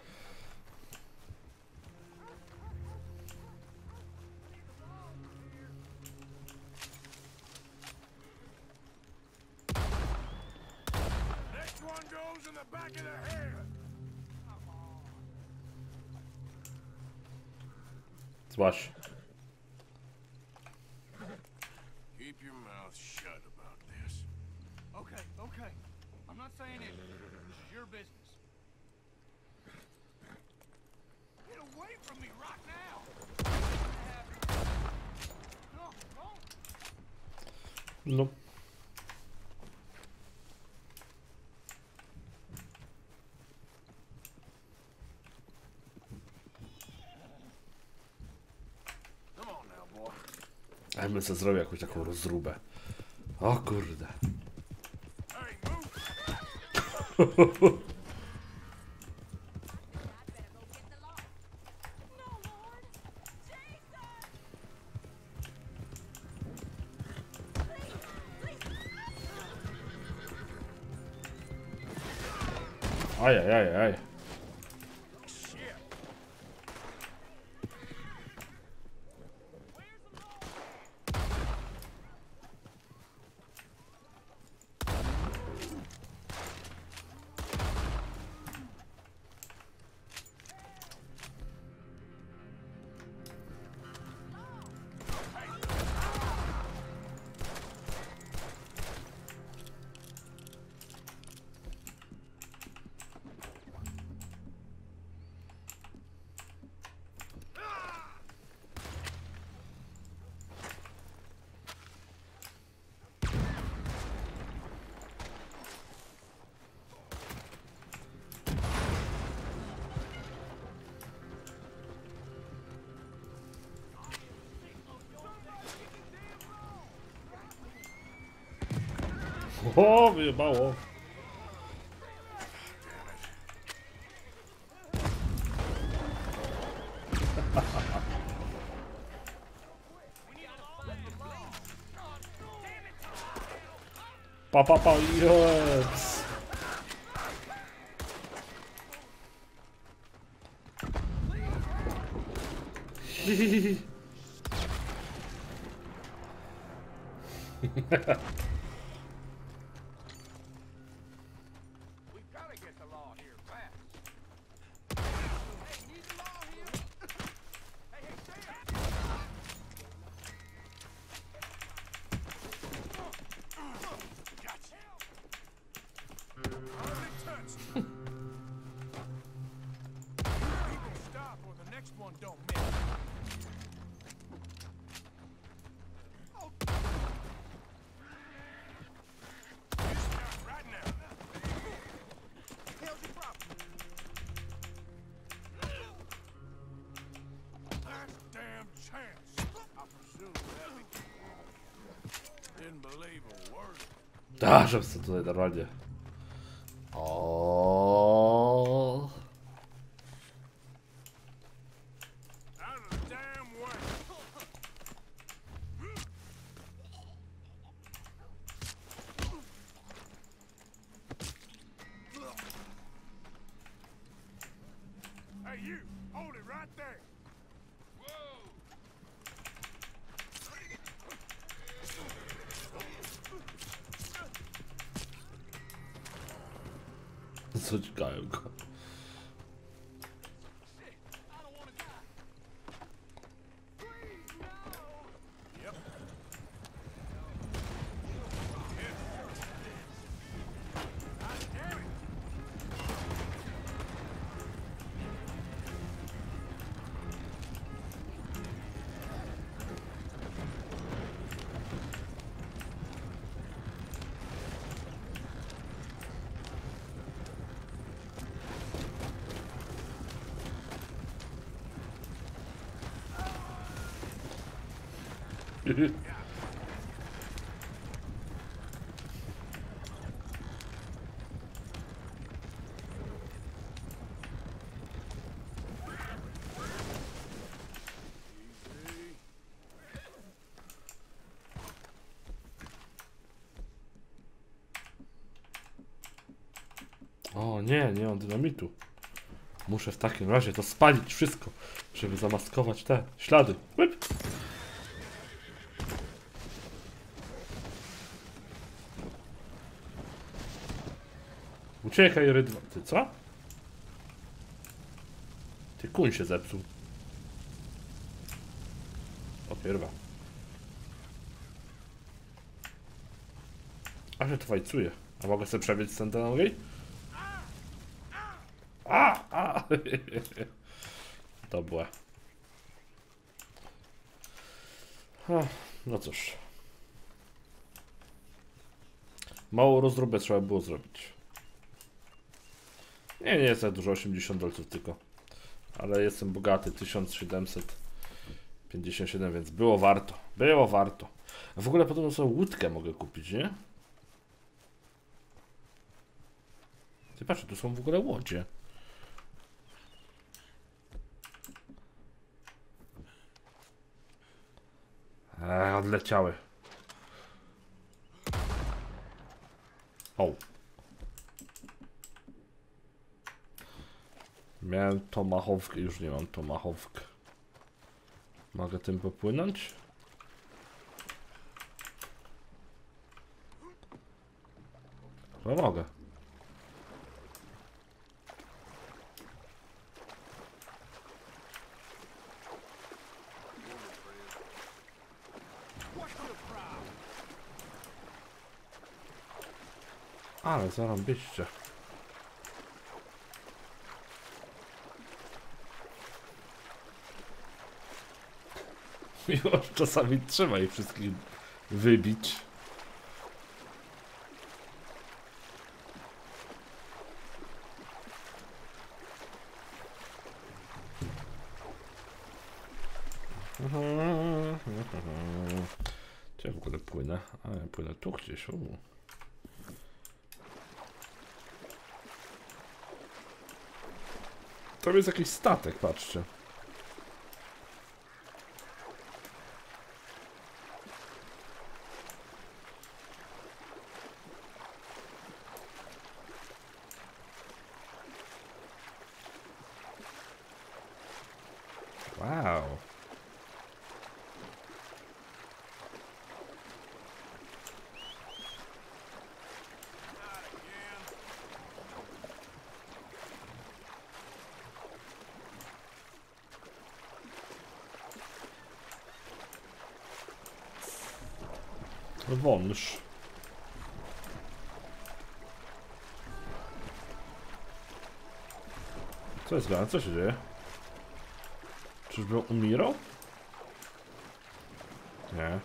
A: bym sobie zrobił jakąś taką rozróbę. O kurde.
J: Hey, move!
A: Aj, aj, aj, aj. O, wyjebało. Pa, pa, pa, yes.
G: We
A: tutaj normalnie. O.
G: Hey, you! Hold it right there!
A: Zaćgają go. O nie, nie mam dynamitu. Muszę w takim razie to spalić wszystko, żeby zamaskować te ślady. Łyp. Uciekaj, rydwa. Ty co? Ty kuń się zepsuł. O pierwa. A że to fajcuje. A mogę sobie przebiec z nogi? A! A! Dobre. Ha, No cóż. Mało rozróbę trzeba było zrobić. Nie, nie jest tak dużo, 80 dolców tylko. Ale jestem bogaty, 1757, więc było warto. Było warto. W ogóle podobno sobie łódkę mogę kupić, nie? Ty patrz, tu są w ogóle łodzie. Eee, odleciały. O. Miałem tomahawkę, już nie mam tomahawk. Mogę tym popłynąć? No mogę. Ale zarąbiście. Miło, [laughs] że czasami trzeba ich wszystkich wybić. [laughs] Gdzie w ogóle płynę? A ja płynę tu gdzieś. To jest jakiś statek, patrzcie. Wow. Wąż. Co jest grane? Co się dzieje? Czyżby umierał? Nie.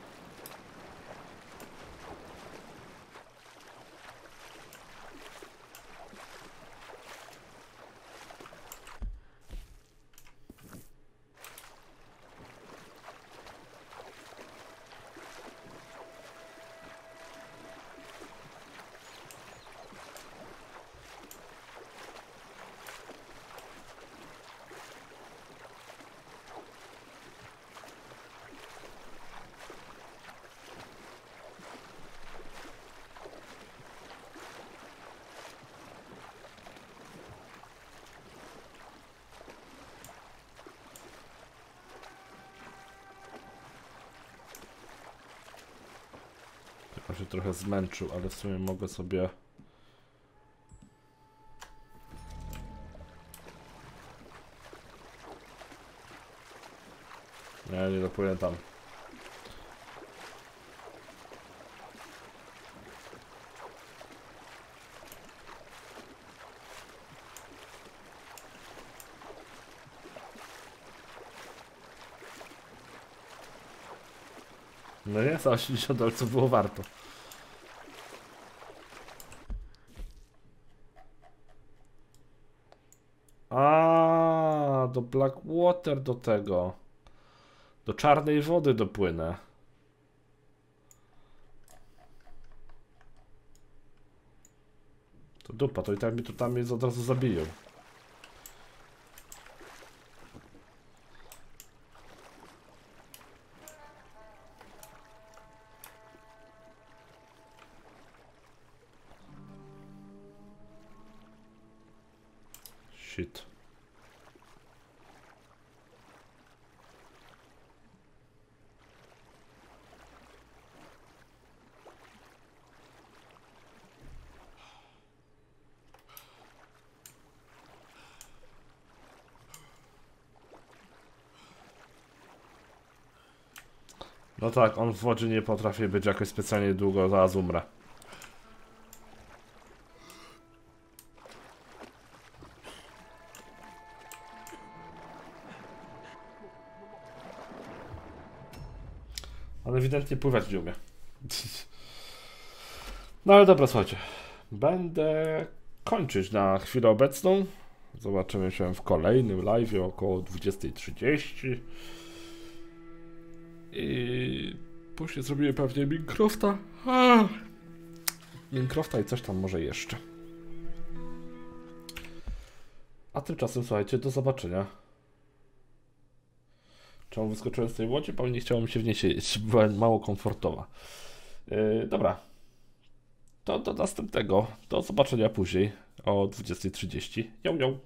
A: się trochę zmęczył, ale w sumie mogę sobie... Nie, nie dopłynę tam. No nie, za 80 dolców było warto. A, do Blackwater do tego. Do czarnej wody dopłynę. To dupa, to i tak mi to tam jest od razu zabiją. No tak, on w wodzie nie potrafi być jakoś specjalnie długo, zaraz umrę. On ewidentnie pływać nie umie. [laughs] No ale dobra, słuchajcie. Będę kończyć na chwilę obecną. Zobaczymy się w kolejnym live około 20.30. I później zrobimy pewnie Minecrafta. Ah! Minecrafta i coś tam może jeszcze. A tymczasem słuchajcie, do zobaczenia. Czemu wyskoczyłem z tej łodzi? Bo nie się w niej siedzieć. [laughs] Była mało komfortowa. Yy, dobra. To do następnego. Do zobaczenia później o 20.30. Ją, ją.